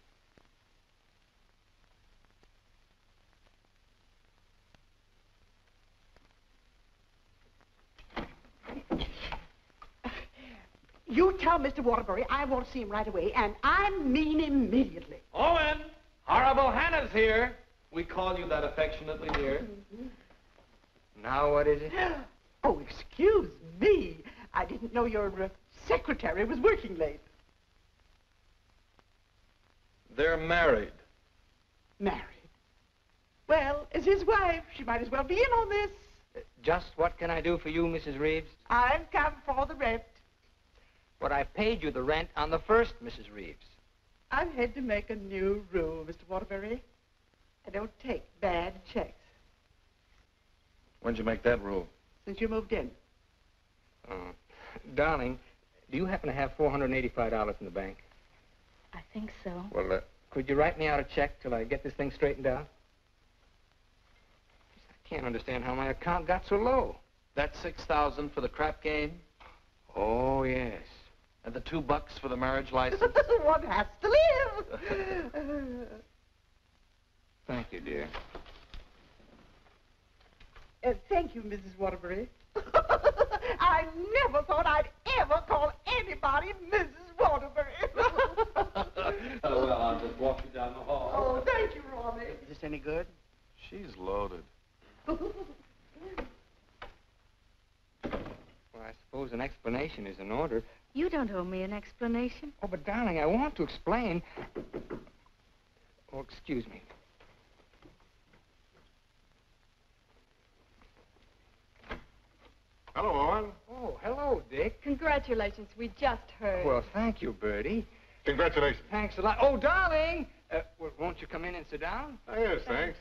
You tell Mr. Waterbury I want to see him right away, and I mean immediately. Owen! Horrible Hannah's here. We call you that affectionately, dear. Now what is it? Oh, excuse me. I didn't know your uh, secretary was working late. They're married. Married. Well, as his wife, she might as well be in on this. Just what can I do for you, Mrs. Reeves? I've come for the rent. What I paid you the rent on the first, Mrs. Reeves. I've had to make a new rule, Mr. Waterbury. I don't take bad checks When'd you make that rule? since you moved in. Uh, darling, do you happen to have $485 in the bank? I think so. Well, uh, could you write me out a check till I get this thing straightened out? I can't understand how my account got so low. That's 6000 for the crap game? Oh, yes. And the two bucks for the marriage license? One has to live. Thank you, dear. Uh, thank you, Mrs. Waterbury. I never thought I'd ever call anybody Mrs. Waterbury. Oh, well, I'll just walk you down the hall. oh, thank you, Ronnie. Is this any good? She's loaded. Well, I suppose an explanation is in order. You don't owe me an explanation. Oh, but darling, I want to explain. Oh, excuse me. Hello, Owen. Oh, hello, Dick. Congratulations, we just heard. Well, thank you, Bertie. Congratulations. Thanks a lot. Oh, darling! Uh, well, won't you come in and sit down? Oh, yes, thanks.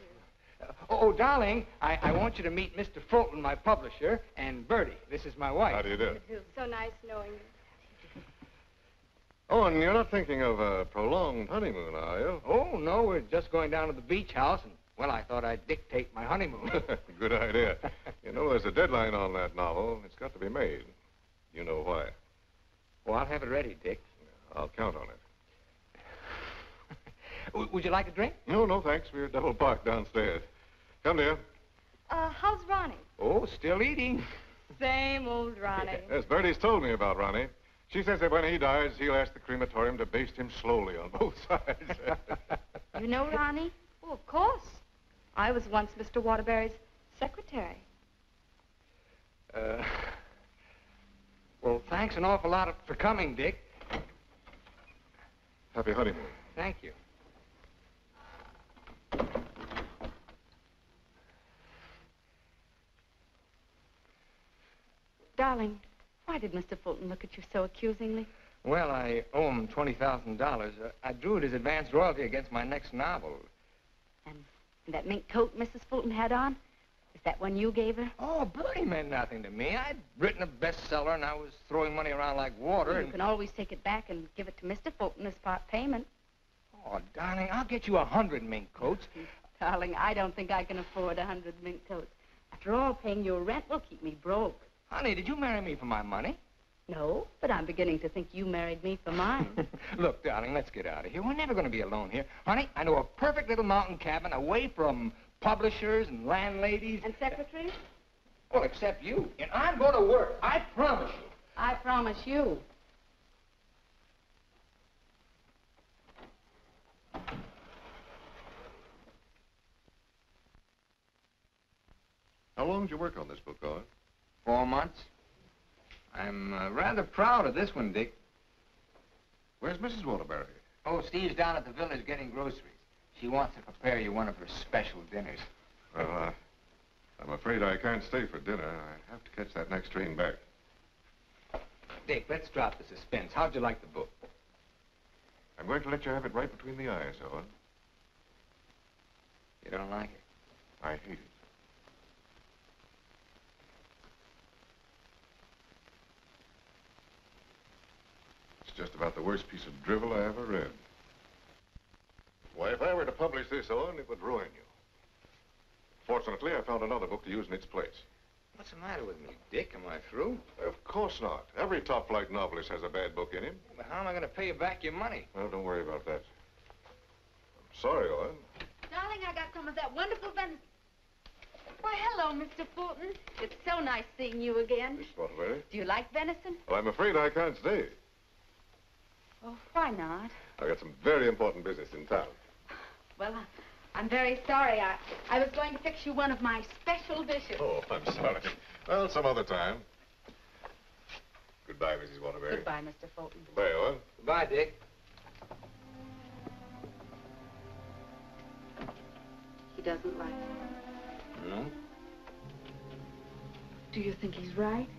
Uh, oh, darling, I, I want you to meet Mr. Fulton, my publisher, and Bertie. This is my wife. How do you do? So nice knowing you. Owen, you're not thinking of a prolonged honeymoon, are you? Oh, no, we're just going down to the beach house, and, well, I thought I'd dictate my honeymoon. Good idea. You know, there's a deadline on that novel. It's got to be made. You know why. well, I'll have it ready, Dick. I'll count on it. Would you like a drink? No, no, thanks. We're double parked downstairs. Come, dear. Uh, how's Ronnie? Oh, still eating. Same old Ronnie. Yes, Bertie's told me about Ronnie. She says that when he dies, he'll ask the crematorium to baste him slowly on both sides. You know Ronnie? Oh, of course. I was once Mr. Waterbury's secretary. Uh, well, thanks an awful lot for coming, Dick. Happy honeymoon. Thank you. Darling, why did Mr. Fulton look at you so accusingly? Well, I owe him $20,000. Uh, I drew it as advance royalty against my next novel. And that mink coat Mrs. Fulton had on? Is that one you gave her? Oh, Bertie meant nothing to me. I'd written a bestseller, and I was throwing money around like water. You and... can always take it back and give it to Mr. Fulton as part payment. Oh, darling, I'll get you a hundred mink coats. Darling, I don't think I can afford a hundred mink coats. After all, paying your rent will keep me broke. Honey, did you marry me for my money? No, but I'm beginning to think you married me for mine. Look, darling, let's get out of here. We're never going to be alone here. Honey, I know a perfect little mountain cabin away from publishers and landladies. and secretaries? Well, except you. And I'm going to work. I promise you. I promise you. How long did you work on this book, Owen? Four months. I'm uh, rather proud of this one, Dick. Where's Mrs. Waterbury? Oh, Steve's down at the village getting groceries. She wants to prepare you one of her special dinners. Well, uh, I'm afraid I can't stay for dinner. I have to catch that next train back. Dick, let's drop the suspense. How'd you like the book? I'm going to let you have it right between the eyes, Owen. You don't like it? I hate it. Just about the worst piece of drivel I ever read. Why, if I were to publish this, Owen, it would ruin you. Fortunately, I found another book to use in its place. What's the matter with me, Dick? Am I through? Of course not. Every top-flight novelist has a bad book in him. But how am I going to pay you back your money? Well, don't worry about that. I'm sorry, Owen. Darling, I got some of that wonderful venison. Why, hello, Mr. Fulton. It's so nice seeing you again. Miss Waterbury. Do you like venison? Well, I'm afraid I can't stay. Oh, why not? I've got some very important business in town. Well, I, I'm very sorry. I, I was going to fix you one of my special dishes. Oh, I'm sorry. Well, some other time. Goodbye, Mrs. Waterbury. Goodbye, Mr. Fulton. Goodbye, Owen. Goodbye, Dick. He doesn't like it. No, Do you think he's right?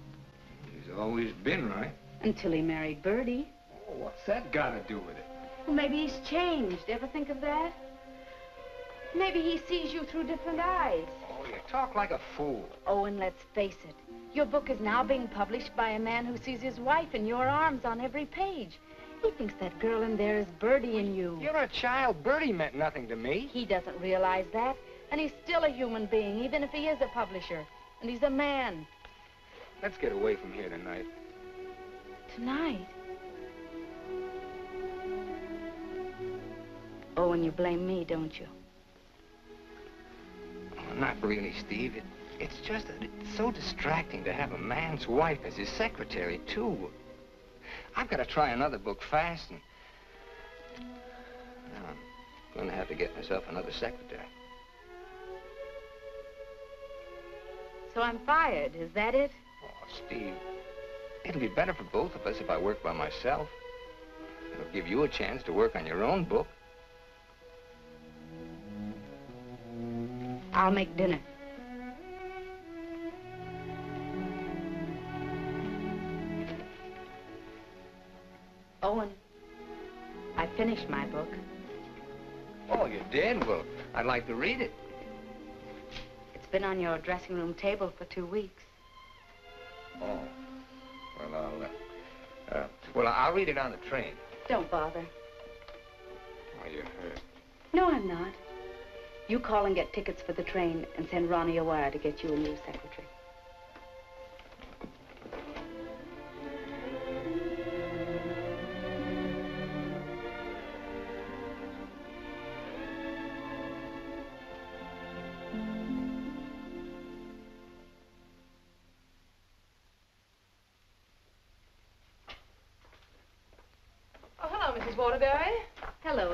he's always been right. Until he married Bertie. Oh, what's that got to do with it? Well, maybe he's changed. Ever think of that? Maybe he sees you through different eyes. Oh, you talk like a fool. Oh, and let's face it. Your book is now being published by a man who sees his wife in your arms on every page. He thinks that girl in there is Bertie and you. You're a child. Bertie meant nothing to me. He doesn't realize that. And he's still a human being, even if he is a publisher. And he's a man. Let's get away from here tonight. Tonight. Oh, and you blame me, don't you? Not really, Steve. It, it's just that it's so distracting to have a man's wife as his secretary, too. I've got to try another book fast, and... Now, I'm going to have to get myself another secretary. So I'm fired, is that it? Oh, Steve, it'll be better for both of us if I work by myself. It'll give you a chance to work on your own book. I'll make dinner. Owen, I finished my book. Oh, you did? Well, I'd like to read it. It's been on your dressing room table for two weeks. Oh. Well, I'll, uh, uh, well, I'll read it on the train. Don't bother. Oh, you hurt. No, I'm not. You call and get tickets for the train and send Ronnie a wire to get you a new secretary.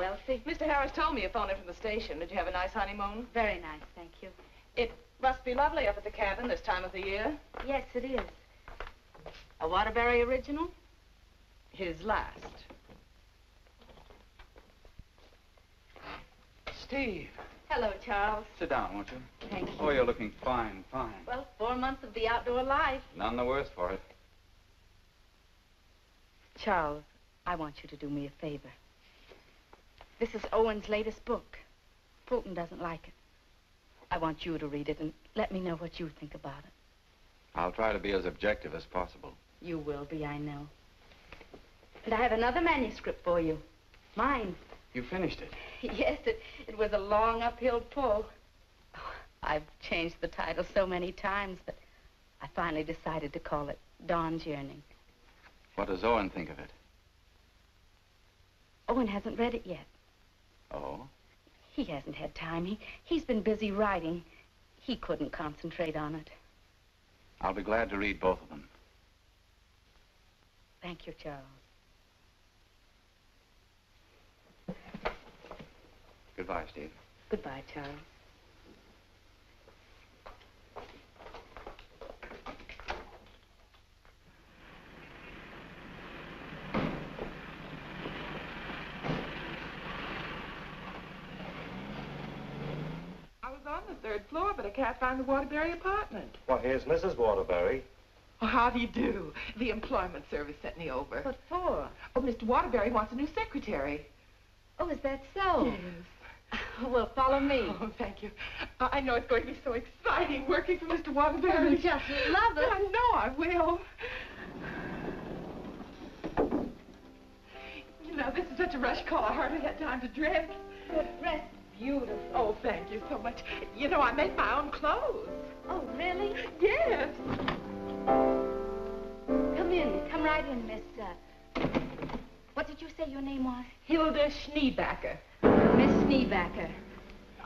Elsie. Mr. Harris told me you phoned in from the station. Did you have a nice honeymoon? Very nice, thank you. It must be lovely up at the cabin this time of the year. Yes, it is. A Waterbury original? His last. Steve. Hello, Charles. Sit down, won't you? Thank you. Oh, you're looking fine, fine. Well, four months of the outdoor life. None the worse for it. Charles, I want you to do me a favor. This is Owen's latest book. Fulton doesn't like it. I want you to read it and let me know what you think about it. I'll try to be as objective as possible. You will be, I know. And I have another manuscript for you. Mine. You finished it. Yes, it, it was a long uphill pull. Oh, I've changed the title so many times, but I finally decided to call it Dawn's Yearning. What does Owen think of it? Owen hasn't read it yet. Oh? He hasn't had time. He, he's been busy writing. He couldn't concentrate on it. I'll be glad to read both of them. Thank you, Charles. Goodbye, Steve. Goodbye, Charles. On the third floor, but I can't find the Waterbury apartment. Well, here's Mrs. Waterbury. Oh, how do you do? The employment service sent me over. What for? Oh, Mr. Waterbury wants a new secretary. Oh, is that so? Yes. Well, follow me. Oh, thank you. I I know it's going to be so exciting working for Mr. Waterbury. Oh, You'll just love it. I know I will. You know, this is such a rush call, I hardly had time to dress. Dress beautiful. Oh, thank you so much. You know, I make my own clothes. Oh, really? Yes. Come in. Come right in, Miss, uh... What did you say your name was? Hilda Schneebacker. Miss Schneebacker.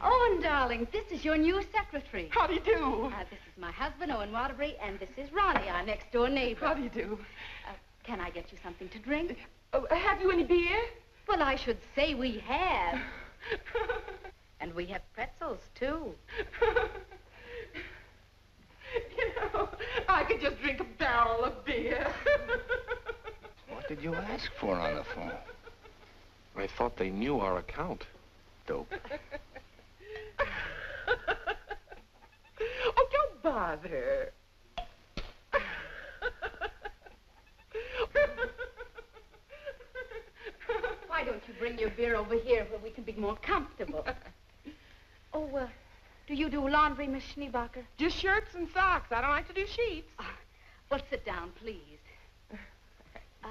Owen, darling, this is your new secretary. How do you do? Uh, this is my husband, Owen Waterbury, and this is Ronnie, our next-door neighbor. How do you do? Uh, can I get you something to drink? Oh, have you any beer? Well, I should say we have. And And we have pretzels, too. You know, I could just drink a barrel of beer. What did you ask for on the phone? I thought they knew our account. Dope. oh, don't bother. Why don't you bring your beer over here where we can be more comfortable? oh, uh, do you do laundry, Miss Schneebacher? Just shirts and socks. I don't like to do sheets. Well, sit down, please. Uh,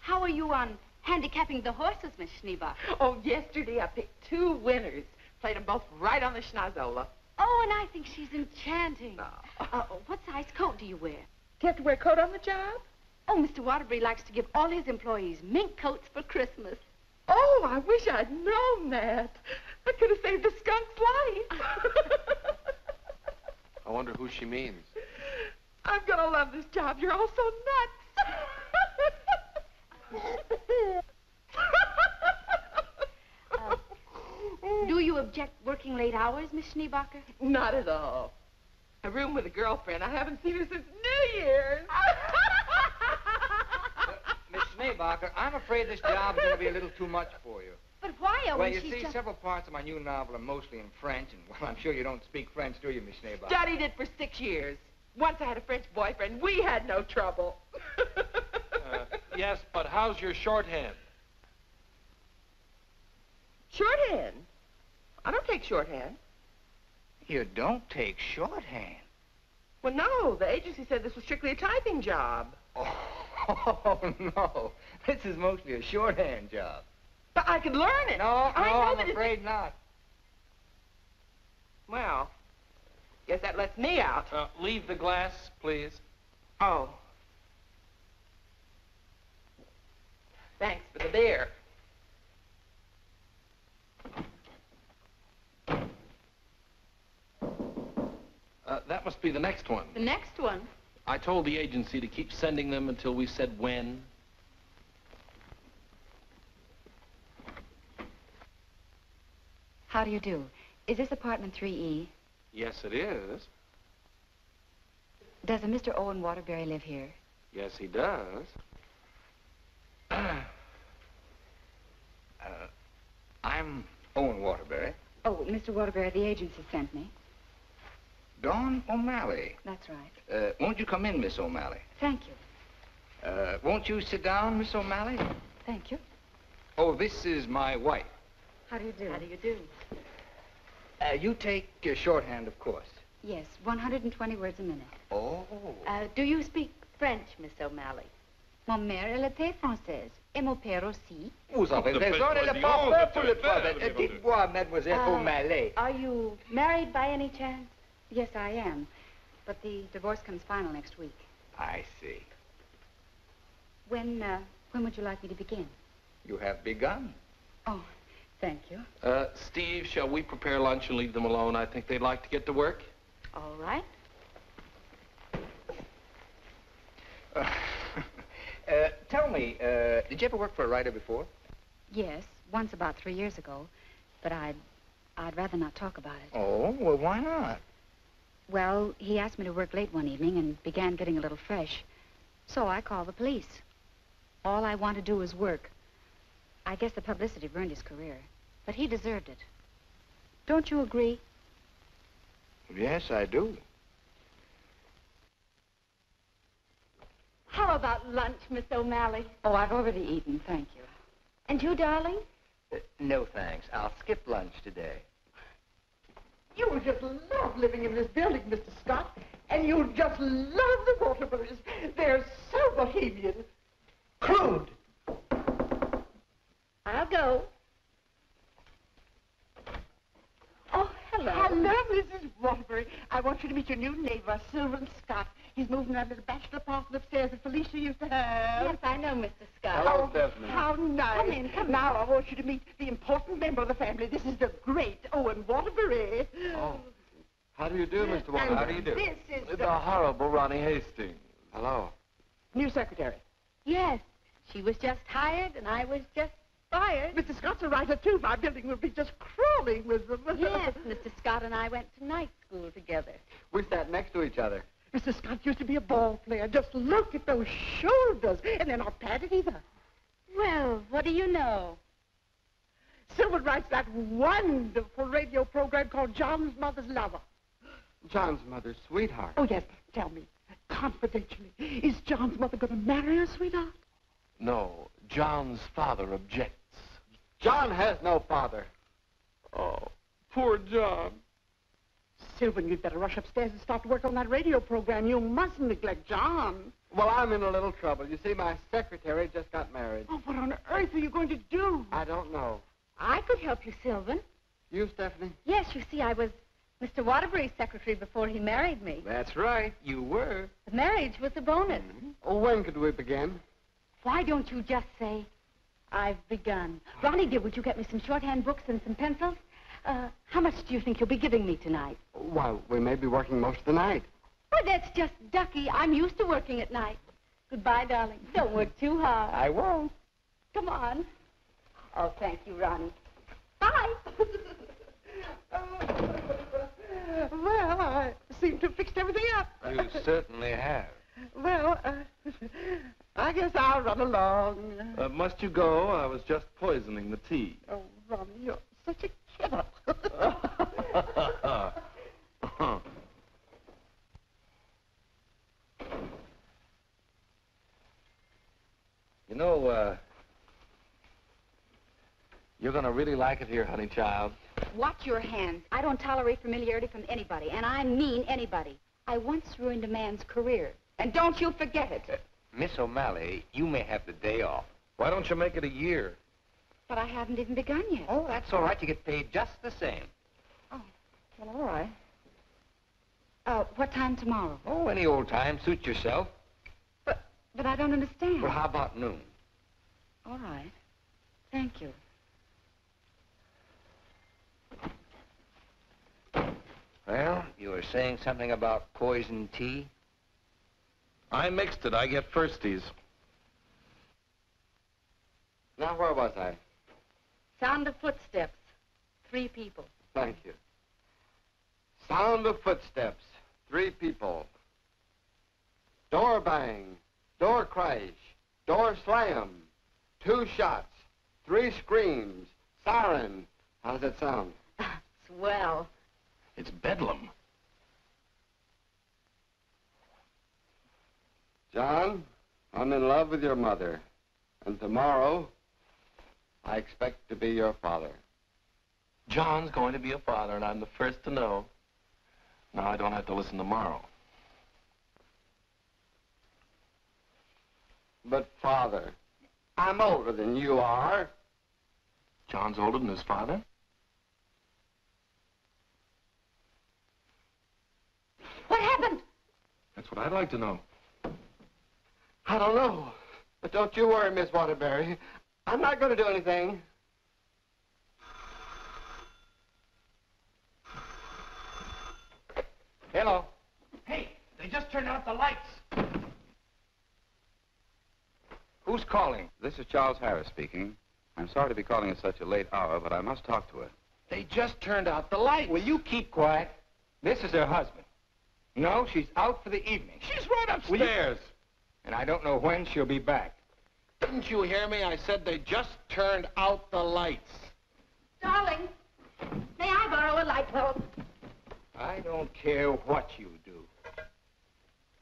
how are you on handicapping the horses, Miss Schneebacher? Oh, yesterday I picked two winners. Played them both right on the schnozola. Oh, and I think she's enchanting. Uh, what size coat do you wear? Do you have to wear a coat on the job? Oh, Mr. Waterbury likes to give all his employees mink coats for Christmas. Oh, I wish I'd known that. I could have saved the skunk's life. I wonder who she means. I'm gonna love this job. You're all so nuts. Do you object working late hours, Miss Schneebacher? Not at all. A room with a girlfriend. I haven't seen her since New Year's. Schneebacher, I'm afraid this job's going to be a little too much for you. But why, Owen? well, you see, just... several parts of my new novel are mostly in French, and, well, I'm sure you don't speak French, do you, Miss Schneebacher? Studied it for six years. Once I had a French boyfriend. We had no trouble. Uh, yes, but how's your shorthand? Shorthand? I don't take shorthand. You don't take shorthand. Well, no. The agency said this was strictly a typing job. Oh, no. This is mostly a shorthand job. But I could learn it. No, I no, know I'm that it's- afraid not. Well, guess that lets me out. Uh, leave the glass, please. Oh. Thanks for the beer. Uh, that must be the next one. The next one? I told the agency to keep sending them until we said when. How do you do? Is this apartment E? 3E? Yes, it is. Does a Mr. Owen Waterbury live here? Yes, he does. Uh, I'm Owen Waterbury. Oh, Mr. Waterbury, the agency sent me. Dawn O'Malley. That's right. Uh, won't you come in, Miss O'Malley? Thank you. Uh, won't you sit down, Miss O'Malley? Thank you. Oh, this is my wife. How do you do? How do you do? Uh, you take uh, shorthand, of course. Yes, 120 words a minute. Oh. Uh, do you speak French, Miss O'Malley? Mon mère, elle était française. Et mon père aussi. Vous avez Ne faites raison, pas elle est Dion, pas ne peur pour le faites pas, problème. ne Dites-moi, mademoiselle Uh, O'Malley. Are you married by any chance? Yes, I am. But the divorce comes final next week. I see. When, uh, when would you like me to begin? You have begun. Oh, thank you. Uh, Steve, shall we prepare lunch and leave them alone? I think they'd like to get to work. All right. Uh, uh, tell me, uh, did you ever work for a writer before? Yes, once about three years ago. But I'd, I'd rather not talk about it. Oh, well, why not? Well, he asked me to work late one evening and began getting a little fresh. So I called the police. All I want to do is work. I guess the publicity ruined his career. But he deserved it. Don't you agree? Yes, I do. How about lunch, Miss O'Malley? Oh, I've already eaten, thank you. And you, darling? Uh, no, thanks. I'll skip lunch today. You will just love living in this building, Mr. Scott. And you'll just love the Waterburys. They're so bohemian. Crude. I'll go. Oh, hello. Hello, Mrs. Waterbury. I want you to meet your new neighbor, Sylvan Scott. He's moving that little bachelor apartment upstairs that Felicia used to have. Yes, I know, Mr. Scott. Oh, How nice. Come in, come now, I want you to meet the important member of the family. This is the great Owen Waterbury. Oh. How do you do, Mr. Waterbury? And How do you do? This is The horrible Ronnie Hastings. Hello. new secretary. Yes, she was just hired and I was just fired. Mr. Scott's a writer, too. My building will be just crawling with them. Yes, Mr. Scott and I went to night school together. We sat next to each other. Mr. Scott used to be a ball player. Just look at those shoulders. And they're not padded either. Well, what do you know? Sylvan writes that wonderful radio program called John's Mother's Lover. John's mother's sweetheart. Oh, yes. Tell me, confidentially, is John's mother going to marry her, sweetheart? No, John's father objects. John has no father. Oh, poor John. Sylvan, you'd better rush upstairs and start work on that radio program. You mustn't neglect John. Well, I'm in a little trouble. You see, my secretary just got married. Oh, what on earth are you going to do? I don't know. I could help you, Sylvan. You, Stephanie? Yes, you see, I was Mr. Waterbury's secretary before he married me. That's right. You were. The marriage was a bonus. Oh, when could we begin? Why don't you just say, I've begun? Ronnie, dear, would you get me some shorthand books and some pencils? Uh, how much do you think you'll be giving me tonight? Why, we may be working most of the night. Oh, that's just ducky. I'm used to working at night. Goodbye, darling. Don't work too hard. I won't. Come on. Oh, thank you, Ronnie. Bye. well, I seem to have fixed everything up. You certainly have. Well, uh, I guess I'll run along. Uh, must you go? I was just poisoning the tea. Oh, Ronnie, you're such a kidder. you know, uh, you're gonna really like it here, honey child. Watch your hands. I don't tolerate familiarity from anybody, and I mean anybody. I once ruined a man's career, and don't you forget it. Uh, Miss O'Malley, you may have the day off. Why don't you make it a year? But I haven't even begun yet. Oh, that's all right. You get paid just the same. Oh, well, all right. Uh, what time tomorrow? Oh, any old time. Suit yourself. But I don't understand. Well, how about noon? All right. Thank you. Well, you were saying something about poison tea? I mixed it. I get firsties. Now, where was I? Sound of footsteps. Three people. Thank you. Sound of footsteps. Three people. Door bang. Door crash. Door slam. Two shots. Three screams. Siren. How does it sound? Swell. It's bedlam. John, I'm in love with your mother. And tomorrow, I expect to be your father. John's going to be a father, and I'm the first to know. Now I don't have to listen tomorrow. But, Father, I'm older than you are. John's older than his father? What happened? That's what I'd like to know. I don't know. But don't you worry, Miss Waterbury. I'm not going to do anything. Hello. Hey, they just turned out the lights. Who's calling? This is Charles Harris speaking. I'm sorry to be calling at such a late hour, but I must talk to her. They just turned out the lights. Will you keep quiet? This is her husband. No, she's out for the evening. She's right upstairs. And I don't know when she'll be back. Didn't you hear me? I said they just turned out the lights. Darling, may I borrow a light bulb? I don't care what you do.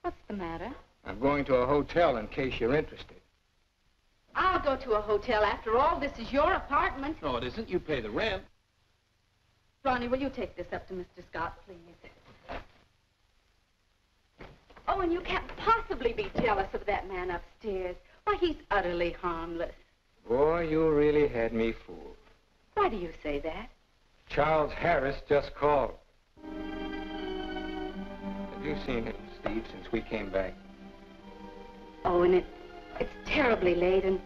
What's the matter? I'm going to a hotel in case you're interested. I'll go to a hotel. After all, this is your apartment. No, it isn't. You pay the rent. Ronnie, will you take this up to Mr. Scott, please? Oh, and you can't possibly be jealous of that man upstairs. Why, he's utterly harmless. Boy, you really had me fooled. Why do you say that? Charles Harris just called. Have you seen him, Steve, since we came back? Oh, and it, it's terribly late, and,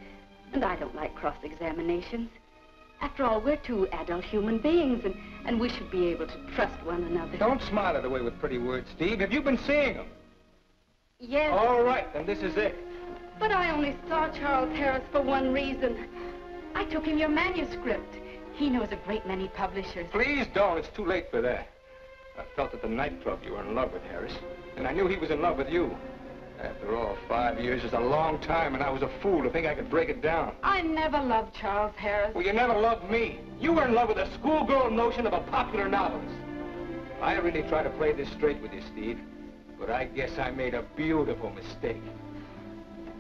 and I don't like cross-examinations. After all, we're two adult human beings, and, and we should be able to trust one another. Don't smile it away with pretty words, Steve. Have you been seeing him? Yes. All right, then this is it. But I only saw Charles Harris for one reason. I took him your manuscript. He knows a great many publishers. Please don't. It's too late for that. I felt at the nightclub you were in love with Harris, and I knew he was in love with you. After all, five years is a long time, and I was a fool to think I could break it down. I never loved Charles Harris. Well, you never loved me. You were in love with a schoolgirl notion of a popular novelist. I really try to play this straight with you, Steve, but I guess I made a beautiful mistake.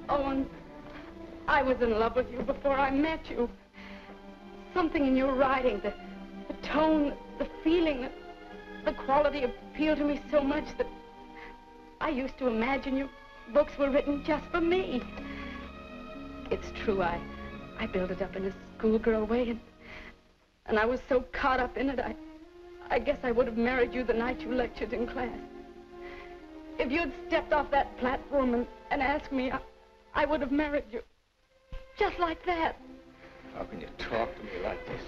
Owen, I was in love with you before I met you. Something in your writing, the, the tone, the feeling, the, the quality appealed to me so much that I used to imagine your books were written just for me. It's true, I, I built it up in a schoolgirl way, and, and I was so caught up in it, I, I guess I would have married you the night you lectured in class. If you'd stepped off that platform and, and asked me, I, I would have married you. Just like that. How can you talk to me like this?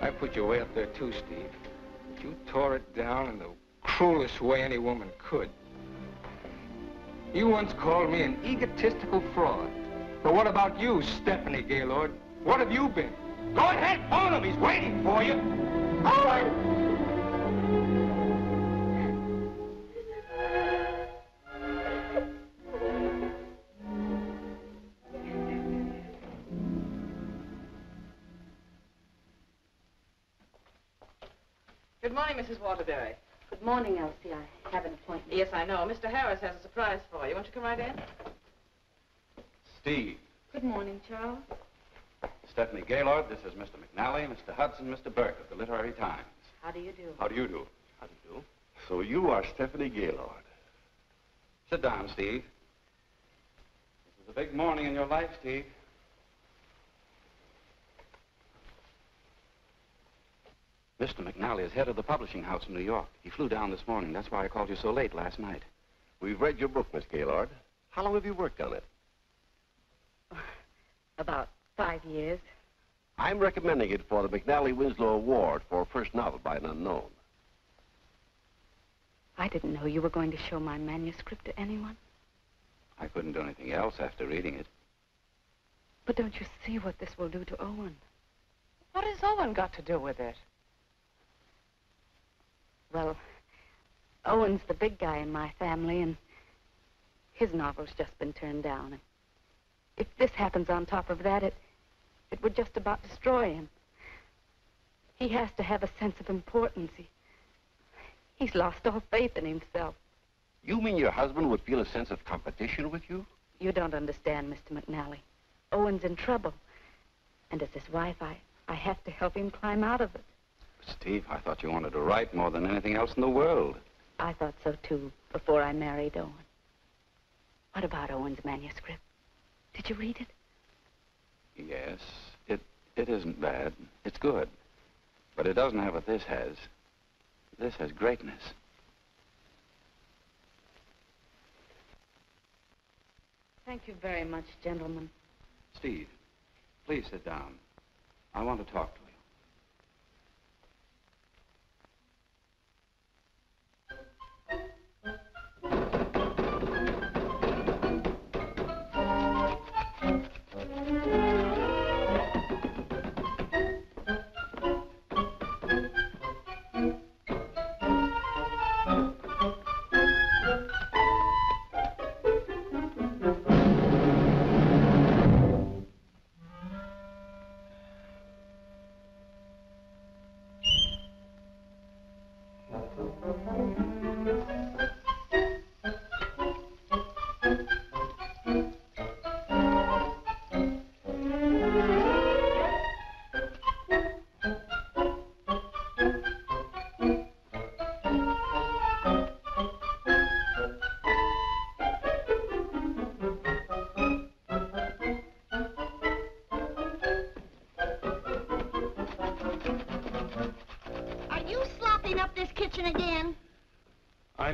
I put you way up there too, Steve. But you tore it down in the cruelest way any woman could. You once called me an egotistical fraud. But what about you, Stephanie Gaylord? What have you been? Go ahead, phone him. He's waiting for you. Owen! Morning, Mrs. Waterbury. Good morning, Elsie. I have an appointment. Yes, I know. Mr. Harris has a surprise for you. Won't you come right in? Steve, Good morning, Charles. Stephanie Gaylord, this is Mr. McNally, Mr. Hudson, Mr. Burke of the Literary Times. How do you do? How do you do? How do you do? So you are Stephanie Gaylord. Sit down, Steve. This is a big morning in your life, Steve. Mr. McNally is head of the publishing house in New York. He flew down this morning. That's why I called you so late last night. We've read your book, Miss Gaylord. How long have you worked on it? About five years. I'm recommending it for the McNally Winslow Award for first novel by an unknown. I didn't know you were going to show my manuscript to anyone. I couldn't do anything else after reading it. But don't you see what this will do to Owen? What has Owen got to do with it? Well, Owen's the big guy in my family, and his novel's just been turned down. And if this happens on top of that, it, it would just about destroy him. He has to have a sense of importance. He, he's lost all faith in himself. You mean your husband would feel a sense of competition with you? You don't understand, Mr. McNally. Owen's in trouble. And as his wife, I, I have to help him climb out of it. Steve, I thought you wanted to write more than anything else in the world. I thought so, too, before I married Owen. What about Owen's manuscript? Did you read it? Yes, it, it isn't bad. It's good. But it doesn't have what this has. This has greatness. Thank you very much, gentlemen. Steve, please sit down. I want to talk to you.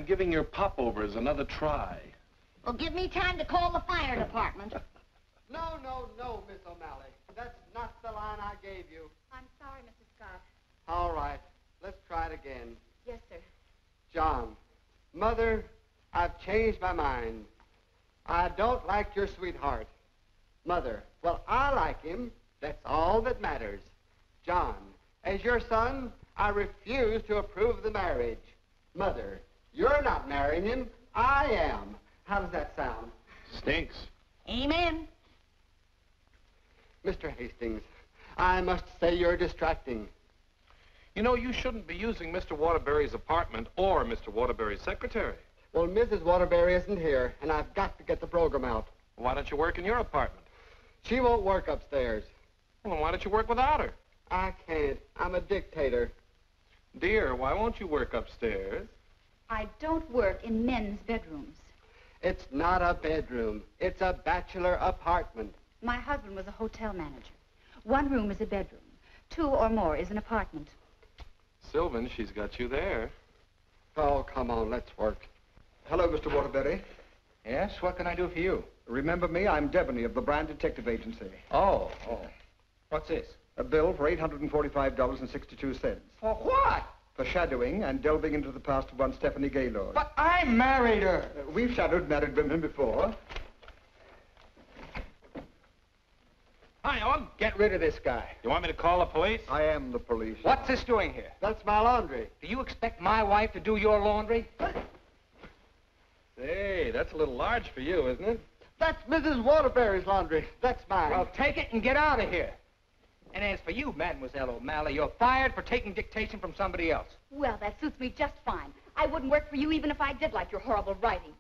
Giving your popovers another try. Well, give me time to call the fire department. No, no, no, Miss O'Malley. That's not the line I gave you. I'm sorry, Mrs. Scott. All right, let's try it again. Yes, sir. John, Mother, I've changed my mind. I don't like your sweetheart. Mother, well, I like him. That's all that matters. John, as your son, I refuse to approve the marriage. Mother, you're not marrying him. I am. How does that sound? Stinks. Amen. Mr. Hastings, I must say you're distracting. You know, you shouldn't be using Mr. Waterbury's apartment or Mr. Waterbury's secretary. Well, Mrs. Waterbury isn't here, and I've got to get the program out. Why don't you work in your apartment? She won't work upstairs. Well, then why don't you work without her? I can't. I'm a dictator. Dear, why won't you work upstairs? I don't work in men's bedrooms. It's not a bedroom. It's a bachelor apartment. My husband was a hotel manager. One room is a bedroom. Two or more is an apartment. Sylvan, she's got you there. Oh, come on, let's work. Hello, Mr. Waterbury. Yes, what can I do for you? Remember me? I'm Devaney of the Brand Detective Agency. Oh, oh. What's this? A bill for $845.62. For what? For shadowing and delving into the past of one Stephanie Gaylord. But I married her. Uh, we've shadowed married women before. Hi, on. Get rid of this guy. You want me to call the police? I am the police. What's this doing here? That's my laundry. Do you expect my wife to do your laundry? Hey, that's a little large for you, isn't it? That's Mrs. Waterbury's laundry. That's mine. Well, take it and get out of here. And as for you, Mademoiselle O'Malley, you're fired for taking dictation from somebody else. Well, that suits me just fine. I wouldn't work for you even if I did like your horrible writing.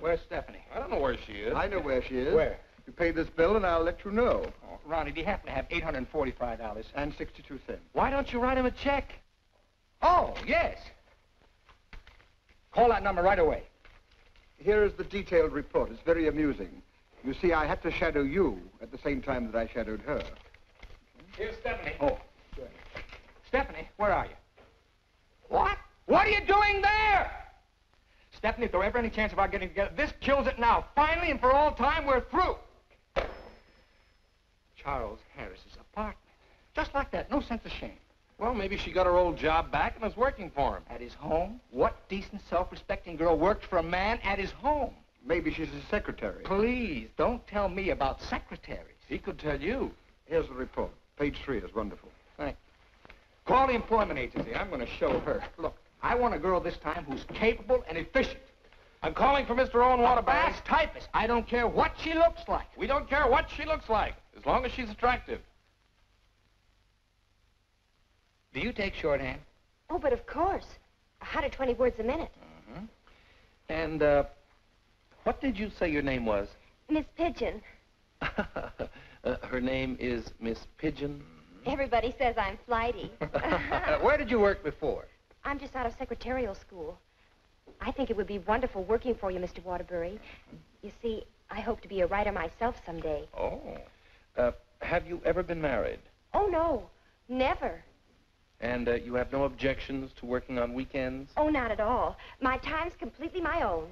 Where's Stephanie? I don't know where she is. I know where she is. Where? You pay this bill and I'll let you know. Oh, Ronnie, do you happen to have $845? And 62 cents. Why don't you write him a check? Oh, yes. Call that number right away. Here is the detailed report. It's very amusing. You see, I had to shadow you at the same time that I shadowed her. Here's Stephanie. Oh, good. Stephanie, where are you? What? What are you doing there? Stephanie, if there were ever any chance of our getting together, this kills it now. Finally and for all time, we're through. Charles Harris's apartment. Just like that. No sense of shame. Well, maybe she got her old job back and is working for him. At his home? What decent, self-respecting girl worked for a man at his home? Maybe she's his secretary. Please, don't tell me about secretaries. He could tell you. Here's the report. Page three is wonderful. Thank you. Call the employment agency. I'm going to show her. Look, I want a girl this time who's capable and efficient. I'm calling for Mr. Owen A Waterbury. fast typist. I don't care what she looks like. We don't care what she looks like, as long as she's attractive. Do you take shorthand? Oh, but of course. 120 words a minute. Mm-hmm. And, uh, what did you say your name was? Miss Pigeon. uh, her name is Miss Pigeon. Everybody says I'm flighty. Uh, where did you work before? I'm just out of secretarial school. I think it would be wonderful working for you, Mr. Waterbury. You see, I hope to be a writer myself someday. Oh. Uh, have you ever been married? Oh, no. Never. And uh, you have no objections to working on weekends? Oh, not at all. My time's completely my own.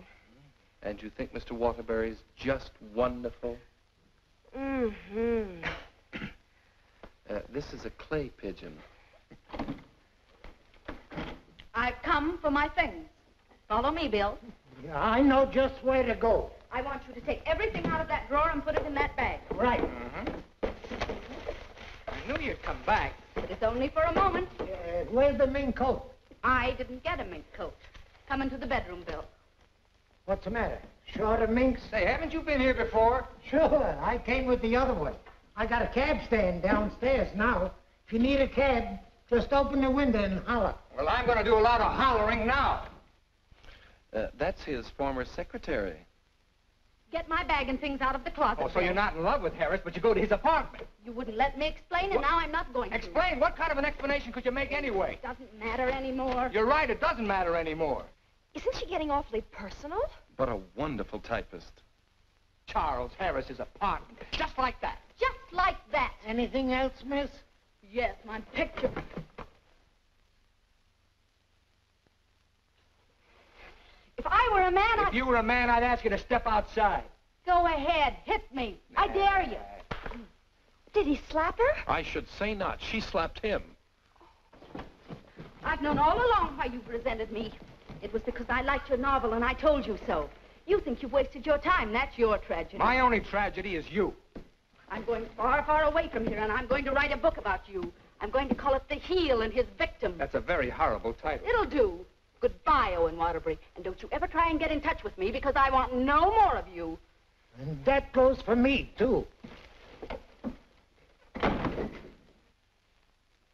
And you think Mr. Waterbury's just wonderful? Mm-hmm. Uh, this is a clay pigeon. I've come for my things. Follow me, Bill. Yeah, I know just where to go. I want you to take everything out of that drawer and put it in that bag. Right. Mm-hmm. I knew you'd come back. But it's only for a moment. Uh, where's the mink coat? I didn't get a mink coat. Come into the bedroom, Bill. What's the matter? Short of minks? Say, haven't you been here before? Sure. I came with the other one. I got a cab stand downstairs now. If you need a cab, just open the window and holler. Well, I'm going to do a lot of hollering now. Uh, that's his former secretary. Get my bag and things out of the closet. Oh, so you're not in love with Harris, but you go to his apartment. You wouldn't let me explain, and What? now I'm not going to. Explain. What kind of an explanation could you make anyway? It doesn't matter anymore. You're right. It doesn't matter anymore. Isn't she getting awfully personal? But a wonderful typist. Charles Harris is a partner. Just like that. Just like that. Anything else, miss? Yes, my picture. If I were a man, If I'd... you were a man, I'd ask you to step outside. Go ahead, hit me. I dare you. Did he slap her? I should say not. She slapped him. I've known all along why you've resented me. It was because I liked your novel and I told you so. You think you've wasted your time. That's your tragedy. My only tragedy is you. I'm going far, far away from here, and I'm going to write a book about you. I'm going to call it The Heel and His Victim. That's a very horrible title. It'll do. Goodbye, Owen Waterbury. And don't you ever try and get in touch with me because I want no more of you. And that goes for me, too.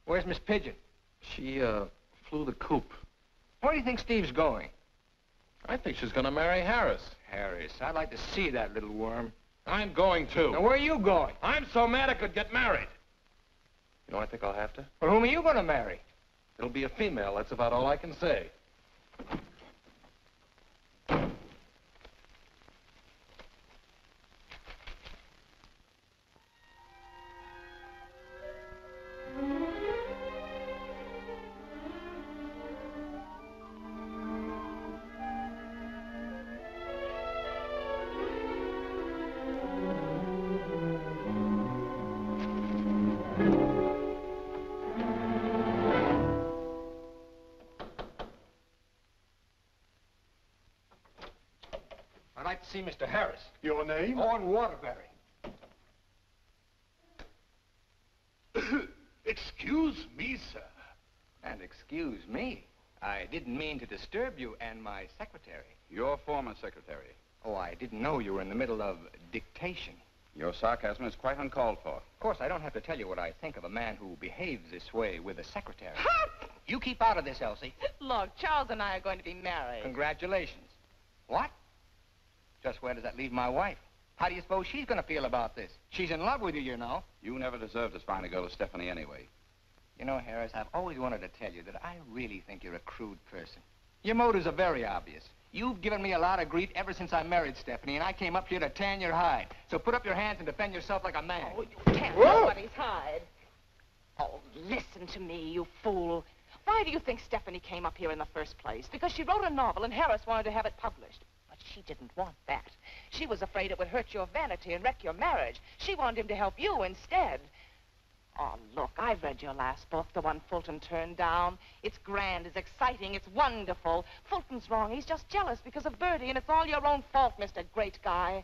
Where's Miss Pigeon? She, uh, flew the coop. Where do you think Steve's going? I think she's gonna marry Harris. Harris. I'd like to see that little worm. I'm going to. Now, where are you going? I'm so mad I could get married. You know, I think I'll have to. Well, whom are you going to marry? It'll be a female. That's about all I can say. See Mr. Harris. Your name? Owen Waterbury. Excuse me, sir. And excuse me. I didn't mean to disturb you and my secretary. Your former secretary. Oh, I didn't know you were in the middle of dictation. Your sarcasm is quite uncalled for. Of course, I don't have to tell you what I think of a man who behaves this way with a secretary. you keep out of this, Elsie. Look, Charles and I are going to be married. Congratulations. What? Just where does that leave my wife? How do you suppose she's going to feel about this? She's in love with you, you know. You never deserved as fine a girl as Stephanie anyway. You know, Harris, I've always wanted to tell you that I really think you're a crude person. Your motives are very obvious. You've given me a lot of grief ever since I married Stephanie, and I came up here to tan your hide. So put up your hands and defend yourself like a man. Oh, you can't nobody's hide. Oh, listen to me, you fool. Why do you think Stephanie came up here in the first place? Because she wrote a novel and Harris wanted to have it published. She didn't want that. She was afraid it would hurt your vanity and wreck your marriage. She wanted him to help you instead. Oh, look, I've read your last book, the one Fulton turned down. It's grand, it's exciting, it's wonderful. Fulton's wrong. He's just jealous because of Bertie, and it's all your own fault, Mr. Great Guy.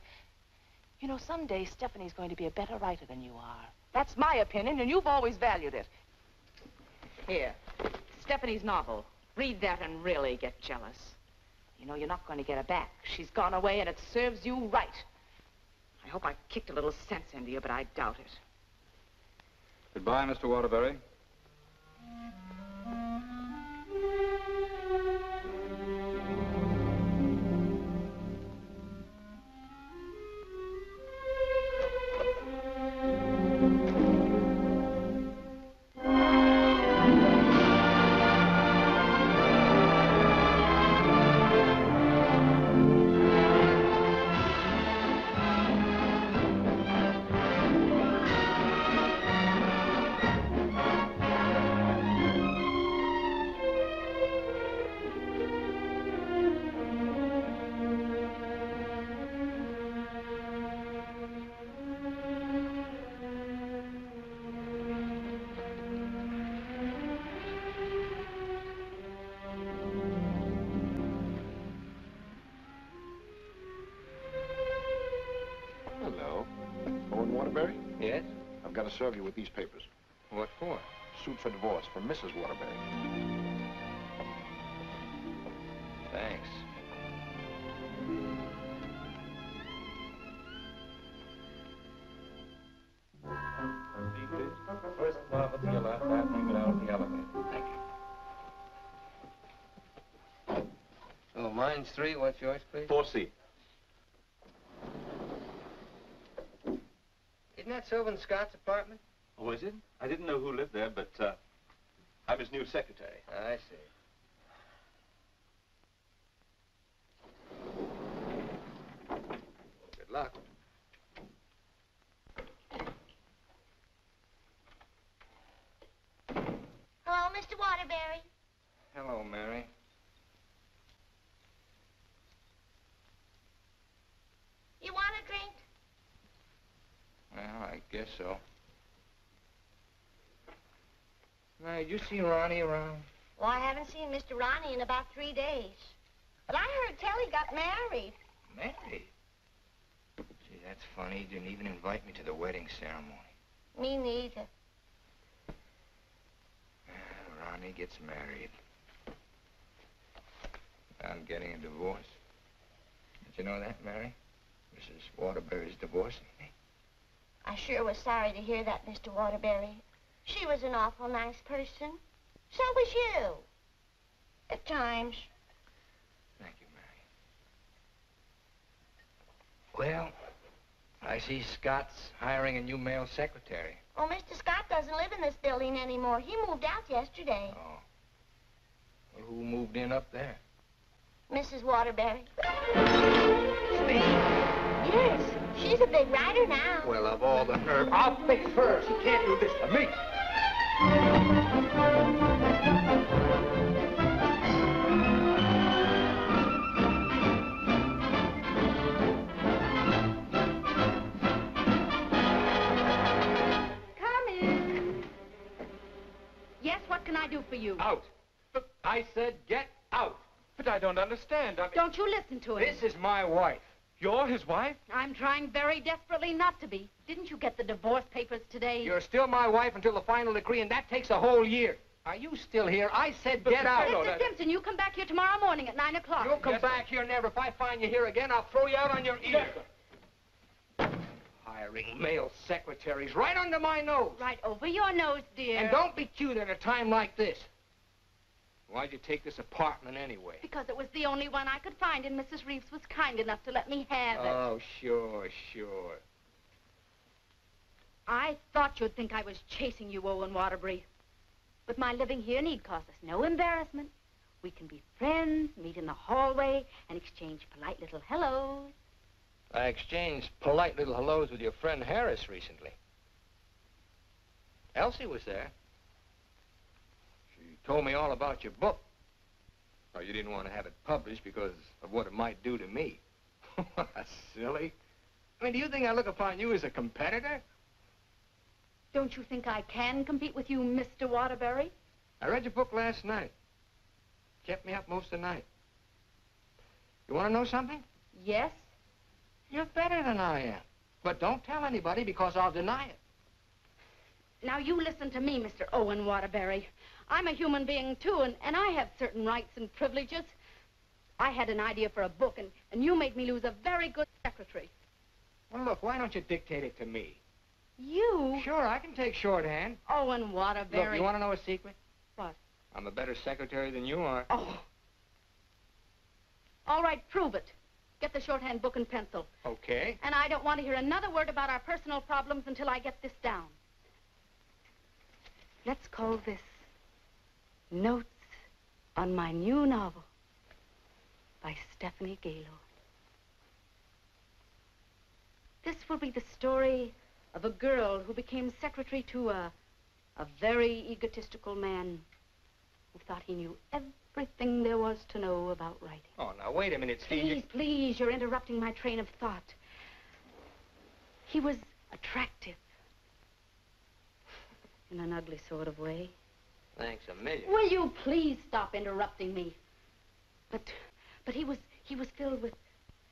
You know, someday Stephanie's going to be a better writer than you are. That's my opinion, and you've always valued it. Here, Stephanie's novel. Read that and really get jealous. You know, you're not going to get her back. She's gone away, and it serves you right. I hope I kicked a little sense into you, but I doubt it. Goodbye, Mr. Waterbury. Serve you with these papers. What for? Suit for divorce from Mrs. Waterbury. Thanks. First off at the left, after you get out of the elevator. Thank you. Oh, mine's three. What's yours, please? 4C. Isn't that Sylvan Scott's apartment? Oh, is it? I didn't know who lived there, but uh, I'm his new secretary. I see. Good luck. Hello, Mr. Waterbury. Hello, Mary. You want a drink? Well, I guess so. Did you see Ronnie around? Well, I haven't seen Mr. Ronnie in about three days. But I heard Telly got married. Married? Gee, that's funny. He didn't even invite me to the wedding ceremony. Me neither. Well, Ronnie gets married. I'm getting a divorce. Did you know that, Mary? Mrs. Waterbury's divorcing me. I sure was sorry to hear that, Mr. Waterbury. She was an awful nice person. So was you. At times. Thank you, Mary. Well, I see Scott's hiring a new male secretary. Oh, Mr. Scott doesn't live in this building anymore. He moved out yesterday. Oh. Well, who moved in up there? Mrs. Waterbury. Yes, she's a big writer now. Well, of all the nerve. I'll fix her. She can't do this to me. Out. But I do for you? Out. I said get out. But I don't understand. I mean, Don't you listen to him. This is my wife. You're his wife? I'm trying very desperately not to be. Didn't you get the divorce papers today? You're still my wife until the final decree, and that takes a whole year. Are you still here? I said get out. Mr. Simpson, you come back here tomorrow morning at 9 o'clock. You'll come back here never. If I find you here again, I'll throw you out on your ear. Hiring male secretaries right under my nose. Right over your nose, dear. And don't be cute at a time like this. Why'd you take this apartment anyway? Because it was the only one I could find, and Mrs. Reeves was kind enough to let me have it. Oh, sure, sure. I thought you'd think I was chasing you, Owen Waterbury. But my living here need cause us no embarrassment. We can be friends, meet in the hallway, and exchange polite little hellos. I exchanged polite little hellos with your friend Harris recently. Elsie was there. Told me all about your book. Oh, you didn't want to have it published because of what it might do to me. Silly. I mean, do you think I look upon you as a competitor? Don't you think I can compete with you, Mr. Waterbury? I read your book last night. Kept me up most of the night. You want to know something? Yes? You're better than I am. But don't tell anybody because I'll deny it. Now, you listen to me, Mr. Owen Waterbury. I'm a human being, too, and, and I have certain rights and privileges. I had an idea for a book, and, and you made me lose a very good secretary. Well, look, why don't you dictate it to me? You? Sure, I can take shorthand. Oh, Owen Waterbury. Look, you want to know a secret? What? I'm a better secretary than you are. Oh. All right, prove it. Get the shorthand book and pencil. Okay. And I don't want to hear another word about our personal problems until I get this down. Let's call this Notes on My New Novel by Stephanie Gaylord. This will be the story of a girl who became secretary to a, a very egotistical man who thought he knew everything there was to know about writing. Oh, now, wait a minute, Steve. Please, please, you're interrupting my train of thought. He was attractive. In an ugly sort of way. Thanks a million. Will you please stop interrupting me? But, but he was, he was filled with,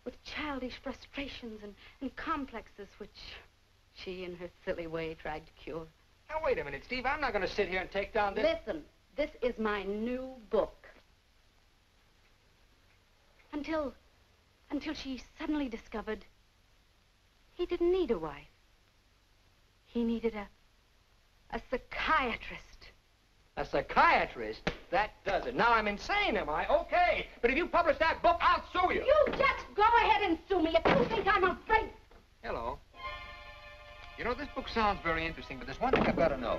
with childish frustrations and, and complexes which she, in her silly way, tried to cure. Now, wait a minute, Steve. I'm not going to sit here and take down this... Listen, this is my new book. Until, until she suddenly discovered he didn't need a wife. He needed a, a psychiatrist. A psychiatrist? That does it. Now I'm insane, am I? Okay. But if you publish that book, I'll sue you. You just go ahead and sue me if you think I'm afraid. Hello. You know, this book sounds very interesting, but there's one thing I've got to know.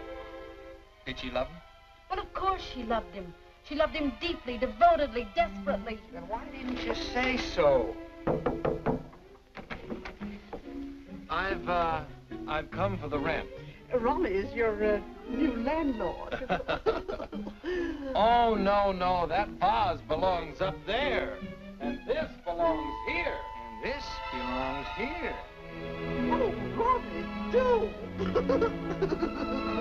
Did she love him? Well, of course she loved him. She loved him deeply, devotedly, desperately. Then why didn't you say so? I've, uh, I've come for the rent. Ronnie is your uh, new landlord. Oh, no, no, that vase belongs up there. And this belongs here. And this belongs here. oh, Ronnie, do!